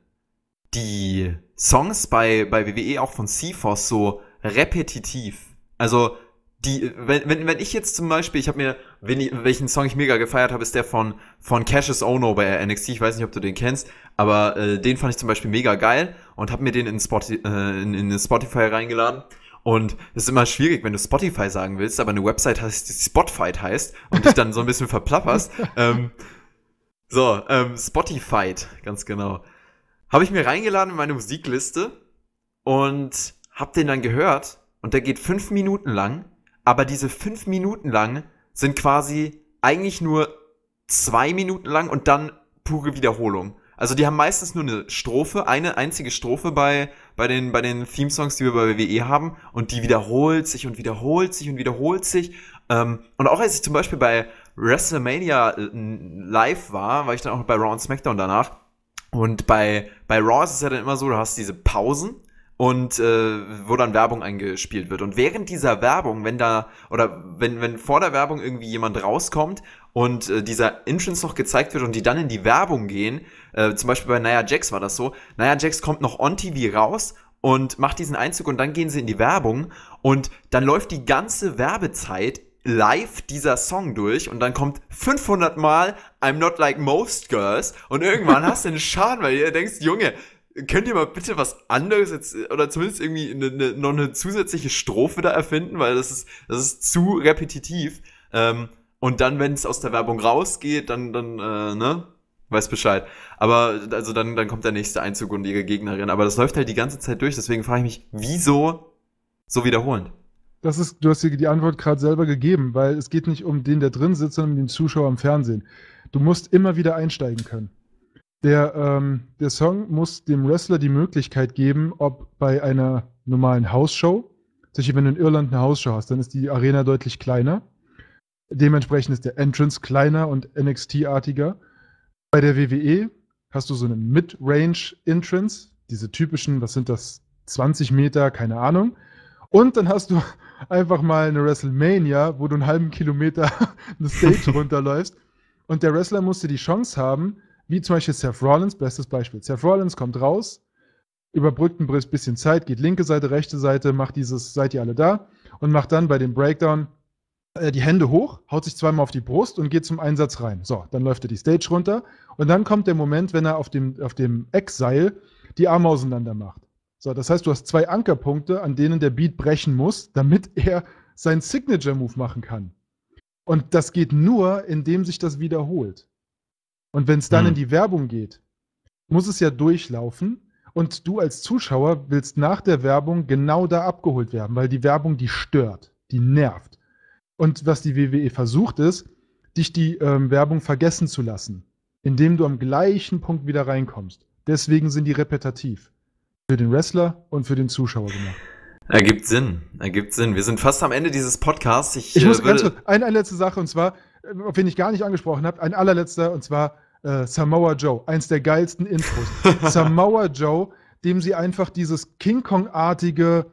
S1: die Songs bei, bei WWE auch von CFOS so repetitiv. Also, die, wenn, wenn, wenn ich jetzt zum Beispiel, ich habe mir, ich, welchen Song ich mega gefeiert habe, ist der von, von Cassius Ono bei NXT. Ich weiß nicht, ob du den kennst, aber äh, den fand ich zum Beispiel mega geil und habe mir den in, Spotify, äh, in, in Spotify reingeladen. Und es ist immer schwierig, wenn du Spotify sagen willst, aber eine Website heißt, die Spotify heißt und dich dann so ein bisschen verplapperst. ähm, so, ähm, Spotify, ganz genau. Habe ich mir reingeladen in meine Musikliste und habe den dann gehört und der geht fünf Minuten lang, aber diese fünf Minuten lang sind quasi eigentlich nur zwei Minuten lang und dann pure Wiederholung. Also die haben meistens nur eine Strophe, eine einzige Strophe bei, bei den, bei den Theme-Songs, die wir bei WWE haben und die wiederholt sich und wiederholt sich und wiederholt sich. Ähm, und auch als ich zum Beispiel bei WrestleMania äh, live war, war ich dann auch bei Raw und SmackDown danach, und bei, bei Raw ist es ja dann immer so, du hast diese Pausen und äh, wo dann Werbung eingespielt wird. Und während dieser Werbung, wenn da, oder wenn, wenn vor der Werbung irgendwie jemand rauskommt und äh, dieser Entrance noch gezeigt wird und die dann in die Werbung gehen, äh, zum Beispiel bei Nia Jax war das so, Nia Jax kommt noch on TV raus und macht diesen Einzug und dann gehen sie in die Werbung und dann läuft die ganze Werbezeit live dieser Song durch und dann kommt 500 Mal I'm not like most girls und irgendwann hast du einen Schaden, weil du denkst, Junge, könnt ihr mal bitte was anderes jetzt oder zumindest irgendwie eine, eine, noch eine zusätzliche Strophe da erfinden, weil das ist das ist zu repetitiv. Ähm, und dann, wenn es aus der Werbung rausgeht, dann dann äh, ne Weiß Bescheid. Aber also dann, dann kommt der nächste Einzug und ihre Gegnerin. Aber das läuft halt die ganze Zeit durch. Deswegen frage ich mich, wieso so wiederholend?
S2: Das ist, du hast dir die Antwort gerade selber gegeben, weil es geht nicht um den, der drin sitzt, sondern um den Zuschauer im Fernsehen. Du musst immer wieder einsteigen können. Der, ähm, der Song muss dem Wrestler die Möglichkeit geben, ob bei einer normalen Hausshow, zum Beispiel wenn du in Irland eine Hausshow hast, dann ist die Arena deutlich kleiner. Dementsprechend ist der Entrance kleiner und NXT-artiger. Bei der WWE hast du so eine Mid-Range-Entrance, diese typischen, was sind das, 20 Meter, keine Ahnung. Und dann hast du einfach mal eine WrestleMania, wo du einen halben Kilometer eine Stage runterläufst. Und der Wrestler musste die Chance haben, wie zum Beispiel Seth Rollins, bestes Beispiel. Seth Rollins kommt raus, überbrückt ein bisschen Zeit, geht linke Seite, rechte Seite, macht dieses, seid ihr alle da? Und macht dann bei dem Breakdown äh, die Hände hoch, haut sich zweimal auf die Brust und geht zum Einsatz rein. So, dann läuft er die Stage runter und dann kommt der Moment, wenn er auf dem, auf dem Eckseil die Arme auseinander macht. So, das heißt, du hast zwei Ankerpunkte, an denen der Beat brechen muss, damit er seinen Signature-Move machen kann. Und das geht nur, indem sich das wiederholt. Und wenn es dann hm. in die Werbung geht, muss es ja durchlaufen. Und du als Zuschauer willst nach der Werbung genau da abgeholt werden, weil die Werbung die stört, die nervt. Und was die WWE versucht ist, dich die ähm, Werbung vergessen zu lassen, indem du am gleichen Punkt wieder reinkommst. Deswegen sind die repetitiv. Für den Wrestler und für den Zuschauer gemacht.
S1: Ergibt Sinn, ergibt Sinn. Wir sind fast am Ende dieses Podcasts.
S2: Ich, ich muss äh, ganz kurz, eine, letzte Sache und zwar, äh, auf wen ich gar nicht angesprochen habe, ein allerletzter und zwar äh, Samoa Joe, eins der geilsten Intros. Samoa Joe, dem sie einfach dieses King Kong-artige,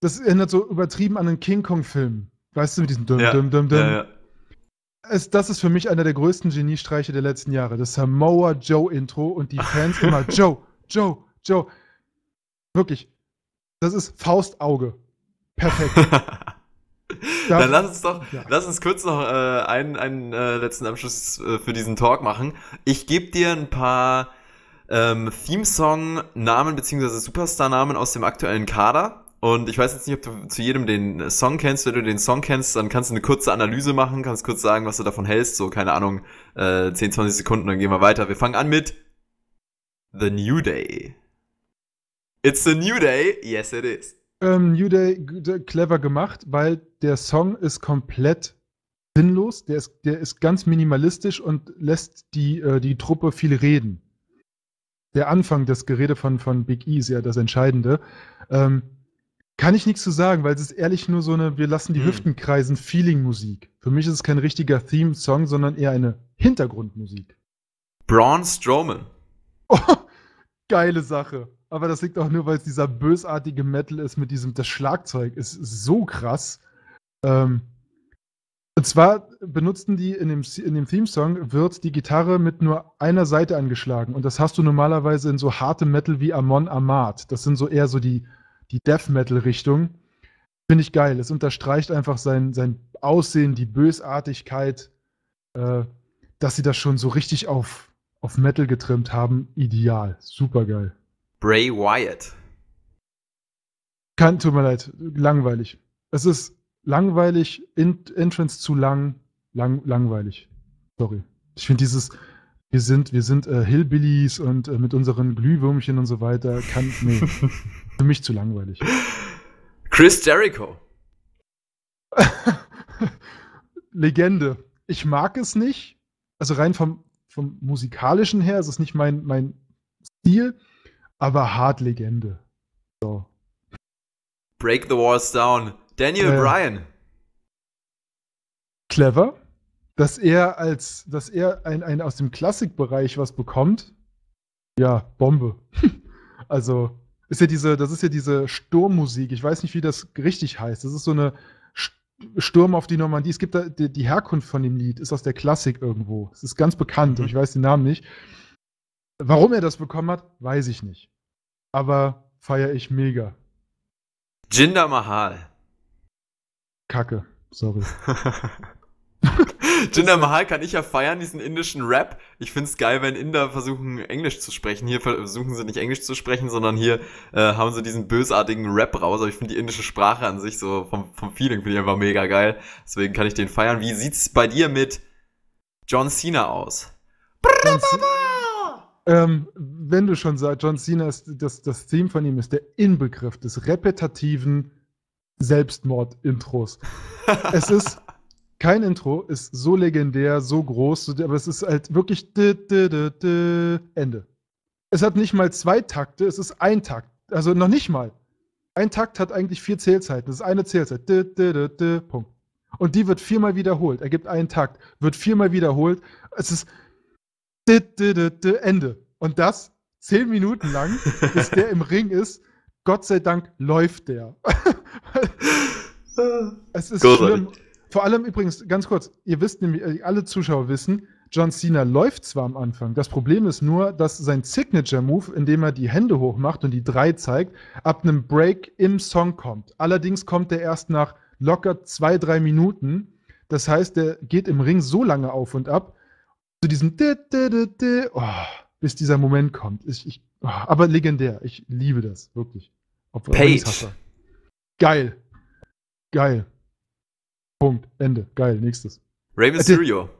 S2: das erinnert so übertrieben an einen King Kong-Film. Weißt du, mit diesem Dum, ja. Dum, Dum, Dum. Ja, ja. Es, das ist für mich einer der größten Geniestreiche der letzten Jahre. Das Samoa Joe Intro und die Fans immer Joe, Joe, Joe. Wirklich. Das ist Faustauge. Perfekt.
S1: Dann lass uns doch, ja. lass uns kurz noch äh, einen, einen äh, letzten Abschluss äh, für diesen Talk machen. Ich gebe dir ein paar ähm, Theme-Song-Namen beziehungsweise Superstar-Namen aus dem aktuellen Kader und ich weiß jetzt nicht, ob du zu jedem den Song kennst. Wenn du den Song kennst, dann kannst du eine kurze Analyse machen, kannst kurz sagen, was du davon hältst. So, keine Ahnung, äh, 10, 20 Sekunden, dann gehen wir weiter. Wir fangen an mit The New Day. It's the New Day. Yes, it is.
S2: Ähm, New Day clever gemacht, weil der Song ist komplett sinnlos. Der ist, der ist ganz minimalistisch und lässt die, äh, die Truppe viel reden. Der Anfang, das Gerede von, von Big E ist ja das Entscheidende. Ähm, kann ich nichts zu sagen, weil es ist ehrlich nur so eine Wir lassen die hm. Hüften kreisen Feeling-Musik. Für mich ist es kein richtiger Theme-Song, sondern eher eine Hintergrundmusik.
S1: Braun Strowman.
S2: Oh, geile Sache. Aber das liegt auch nur, weil es dieser bösartige Metal ist mit diesem, das Schlagzeug ist so krass. Ähm, und zwar benutzten die in dem, in dem Theme-Song, wird die Gitarre mit nur einer Seite angeschlagen. Und das hast du normalerweise in so hartem Metal wie Amon Amarth. Das sind so eher so die die Death Metal-Richtung. Finde ich geil. Es unterstreicht einfach sein, sein Aussehen, die Bösartigkeit, äh, dass sie das schon so richtig auf, auf Metal getrimmt haben. Ideal. Super geil.
S1: Bray Wyatt.
S2: Kann, tut mir leid, langweilig. Es ist langweilig, in, Entrance zu lang, lang, langweilig. Sorry. Ich finde dieses, wir sind, wir sind äh, Hillbillies und äh, mit unseren Glühwürmchen und so weiter, kann, nee. Für mich zu langweilig.
S1: Chris Jericho.
S2: Legende. Ich mag es nicht. Also rein vom, vom musikalischen her ist es nicht mein, mein Stil, aber hart Legende. So.
S1: Break the Walls Down. Daniel äh, Bryan.
S2: Clever. Dass er als, dass er ein, ein aus dem Klassikbereich was bekommt. Ja, Bombe. also, ist ja diese, das ist ja diese Sturmmusik. Ich weiß nicht, wie das richtig heißt. Das ist so eine Sturm auf die Normandie. Es gibt da die, die Herkunft von dem Lied, ist aus der Klassik irgendwo. Es ist ganz bekannt, mhm. ich weiß den Namen nicht. Warum er das bekommen hat, weiß ich nicht. Aber feiere ich mega.
S1: Jinder Mahal.
S2: Kacke, sorry.
S1: Jinder Mahal kann ich ja feiern, diesen indischen Rap. Ich find's geil, wenn Inder versuchen, Englisch zu sprechen. Hier versuchen sie nicht Englisch zu sprechen, sondern hier äh, haben sie diesen bösartigen Rap raus. Aber ich finde die indische Sprache an sich, so vom, vom Feeling, finde ich einfach mega geil. Deswegen kann ich den feiern. Wie sieht's bei dir mit John Cena aus?
S2: John ähm, wenn du schon sagst, John Cena ist, das, das Theme von ihm ist der Inbegriff des repetitiven Selbstmord-Intros. es ist kein Intro, ist so legendär, so groß, aber es ist halt wirklich Ende. Es hat nicht mal zwei Takte, es ist ein Takt. Also noch nicht mal. Ein Takt hat eigentlich vier Zählzeiten. Das ist eine Zählzeit. Punkt. Und die wird viermal wiederholt. Er gibt einen Takt, wird viermal wiederholt. Es ist Ende. Und das zehn Minuten lang, bis der im Ring ist. Gott sei Dank läuft der. es ist Großartig. schlimm. Vor allem übrigens, ganz kurz, ihr wisst nämlich, äh, alle Zuschauer wissen, John Cena läuft zwar am Anfang. Das Problem ist nur, dass sein Signature-Move, indem er die Hände hochmacht und die drei zeigt, ab einem Break im Song kommt. Allerdings kommt er erst nach locker zwei, drei Minuten. Das heißt, der geht im Ring so lange auf und ab, zu diesem oh, bis dieser Moment kommt. Ich, ich, oh, aber legendär. Ich liebe das, wirklich.
S1: Obwohl Page.
S2: Geil. Geil. Punkt. Ende. Geil. Nächstes.
S1: Rey Mysterio.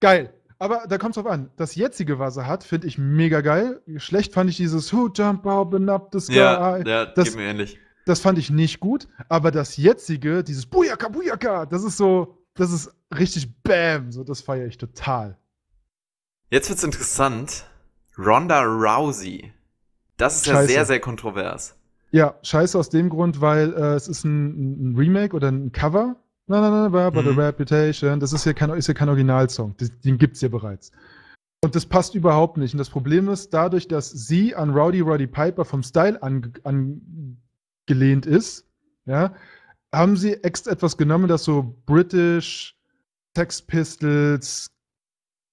S2: Geil. Aber da kommt es drauf an. Das jetzige, was er hat, finde ich mega geil. Schlecht fand ich dieses Who Jump Open Up the Sky.
S1: Ja, ja das geht mir ähnlich.
S2: Das fand ich nicht gut. Aber das jetzige, dieses Bujaka, Bujaka, das ist so, das ist richtig Bam. So, das feiere ich total.
S1: Jetzt wird's interessant. Ronda Rousey. Das ist scheiße. ja sehr, sehr kontrovers.
S2: Ja, scheiße aus dem Grund, weil äh, es ist ein, ein, Remake oder ein Cover. Na, na, na, na, but mhm. a Reputation. Das ist ja kein, ist ja kein Originalsong. Den gibt's ja bereits. Und das passt überhaupt nicht. Und das Problem ist, dadurch, dass sie an Rowdy Roddy Piper vom Style angelehnt ist, ja, haben sie extra etwas genommen, das so British, Sex Pistols,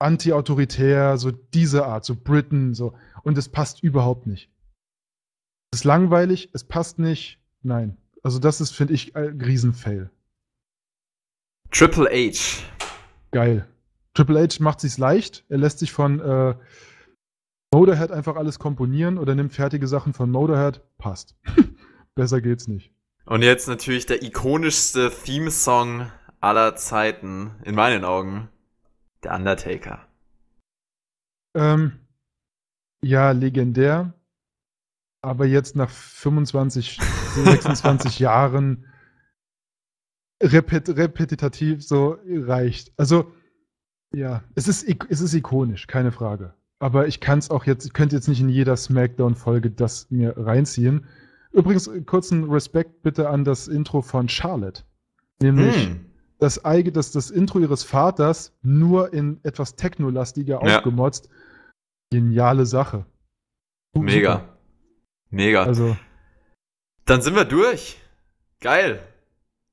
S2: anti-autoritär, so diese Art, so Britain, so. Und es passt überhaupt nicht. Es ist langweilig, es passt nicht. Nein. Also, das ist, finde ich, ein Riesenfail.
S1: Triple H.
S2: Geil. Triple H macht sich's leicht. Er lässt sich von äh, Motorhead einfach alles komponieren oder nimmt fertige Sachen von Motorhead. Passt. Besser geht's nicht.
S1: Und jetzt natürlich der ikonischste Theme-Song aller Zeiten, in meinen Augen. Der Undertaker.
S2: Ähm, ja, legendär. Aber jetzt nach 25, 26 Jahren repet repetitiv so reicht. Also, ja, es ist, es ist ikonisch, keine Frage. Aber ich kann es auch jetzt, ich könnte jetzt nicht in jeder Smackdown-Folge das mir reinziehen. Übrigens, kurzen Respekt bitte an das Intro von Charlotte. Nämlich, mm das, das, das Intro ihres Vaters nur in etwas technolastiger ja. aufgemotzt. Geniale Sache.
S1: Mega. Super. Mega.
S2: Also.
S1: Dann sind wir durch. Geil.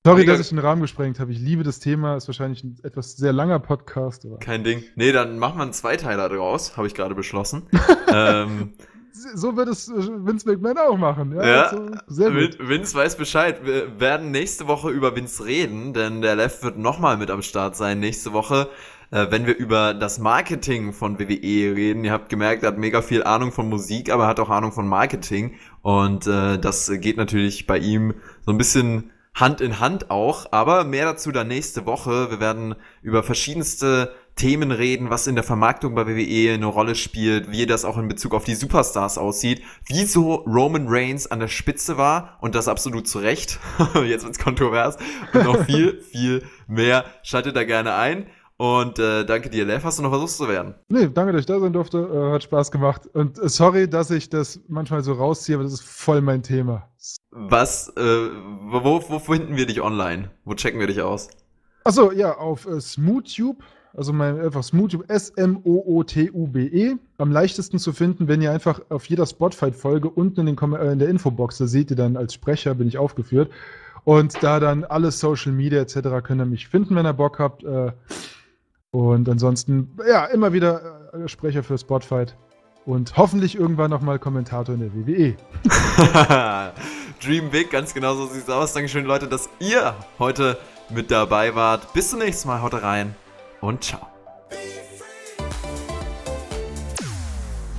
S2: Sorry, Mega. dass ich den Rahmen gesprengt habe. Ich liebe das Thema. Ist wahrscheinlich ein etwas sehr langer Podcast.
S1: Kein Ding. Nee, dann machen wir einen Zweiteiler draus. Habe ich gerade beschlossen. ähm,
S2: so wird es äh, Vince McMahon auch machen.
S1: Ja, ja also, sehr gut. Vince weiß Bescheid. Wir werden nächste Woche über Vince reden, denn der Left wird nochmal mit am Start sein nächste Woche, äh, wenn wir über das Marketing von WWE reden. Ihr habt gemerkt, er hat mega viel Ahnung von Musik, aber er hat auch Ahnung von Marketing. Und äh, das geht natürlich bei ihm so ein bisschen Hand in Hand auch. Aber mehr dazu dann nächste Woche. Wir werden über verschiedenste Themen reden, was in der Vermarktung bei WWE eine Rolle spielt, wie das auch in Bezug auf die Superstars aussieht, wieso Roman Reigns an der Spitze war und das absolut zu Recht. Jetzt wird's kontrovers und noch viel, viel mehr. Schaltet da gerne ein. Und äh, danke dir, Lev. Hast du noch was zu werden?
S2: Nee, danke, dass ich da sein durfte. Äh, hat Spaß gemacht. Und äh, sorry, dass ich das manchmal so rausziehe, aber das ist voll mein Thema.
S1: Was, äh, wo, wo finden wir dich online? Wo checken wir dich aus?
S2: Achso, ja, auf äh, SmoothTube also mein, einfach SmoothTube, S-M-O-O-T-U-B-E. Am leichtesten zu finden, wenn ihr einfach auf jeder Spotfight-Folge unten in, den äh, in der Infobox, da seht ihr dann als Sprecher, bin ich aufgeführt. Und da dann alles Social Media etc. könnt ihr mich finden, wenn ihr Bock habt. Äh, und ansonsten, ja, immer wieder äh, Sprecher für Spotfight. Und hoffentlich irgendwann nochmal Kommentator in der WWE.
S1: Dream Big, ganz genau so sieht es aus. Dankeschön, Leute, dass ihr heute mit dabei wart. Bis zum nächsten Mal. Haut rein und ciao.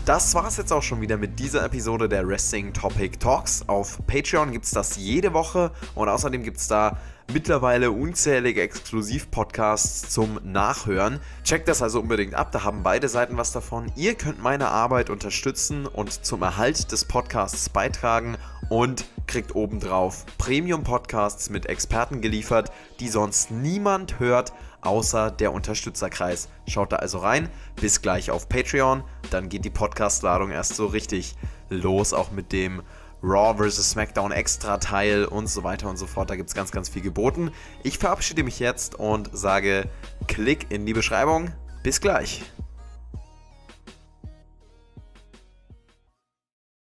S1: Das war's jetzt auch schon wieder mit dieser Episode der Wrestling Topic Talks. Auf Patreon gibt's das jede Woche und außerdem gibt's da mittlerweile unzählige Exklusiv-Podcasts zum Nachhören. Checkt das also unbedingt ab, da haben beide Seiten was davon. Ihr könnt meine Arbeit unterstützen und zum Erhalt des Podcasts beitragen und kriegt obendrauf Premium-Podcasts mit Experten geliefert, die sonst niemand hört, außer der Unterstützerkreis. Schaut da also rein. Bis gleich auf Patreon. Dann geht die Podcast-Ladung erst so richtig los, auch mit dem Raw vs. SmackDown Extra Teil und so weiter und so fort. Da gibt es ganz, ganz viel geboten. Ich verabschiede mich jetzt und sage, klick in die Beschreibung. Bis gleich.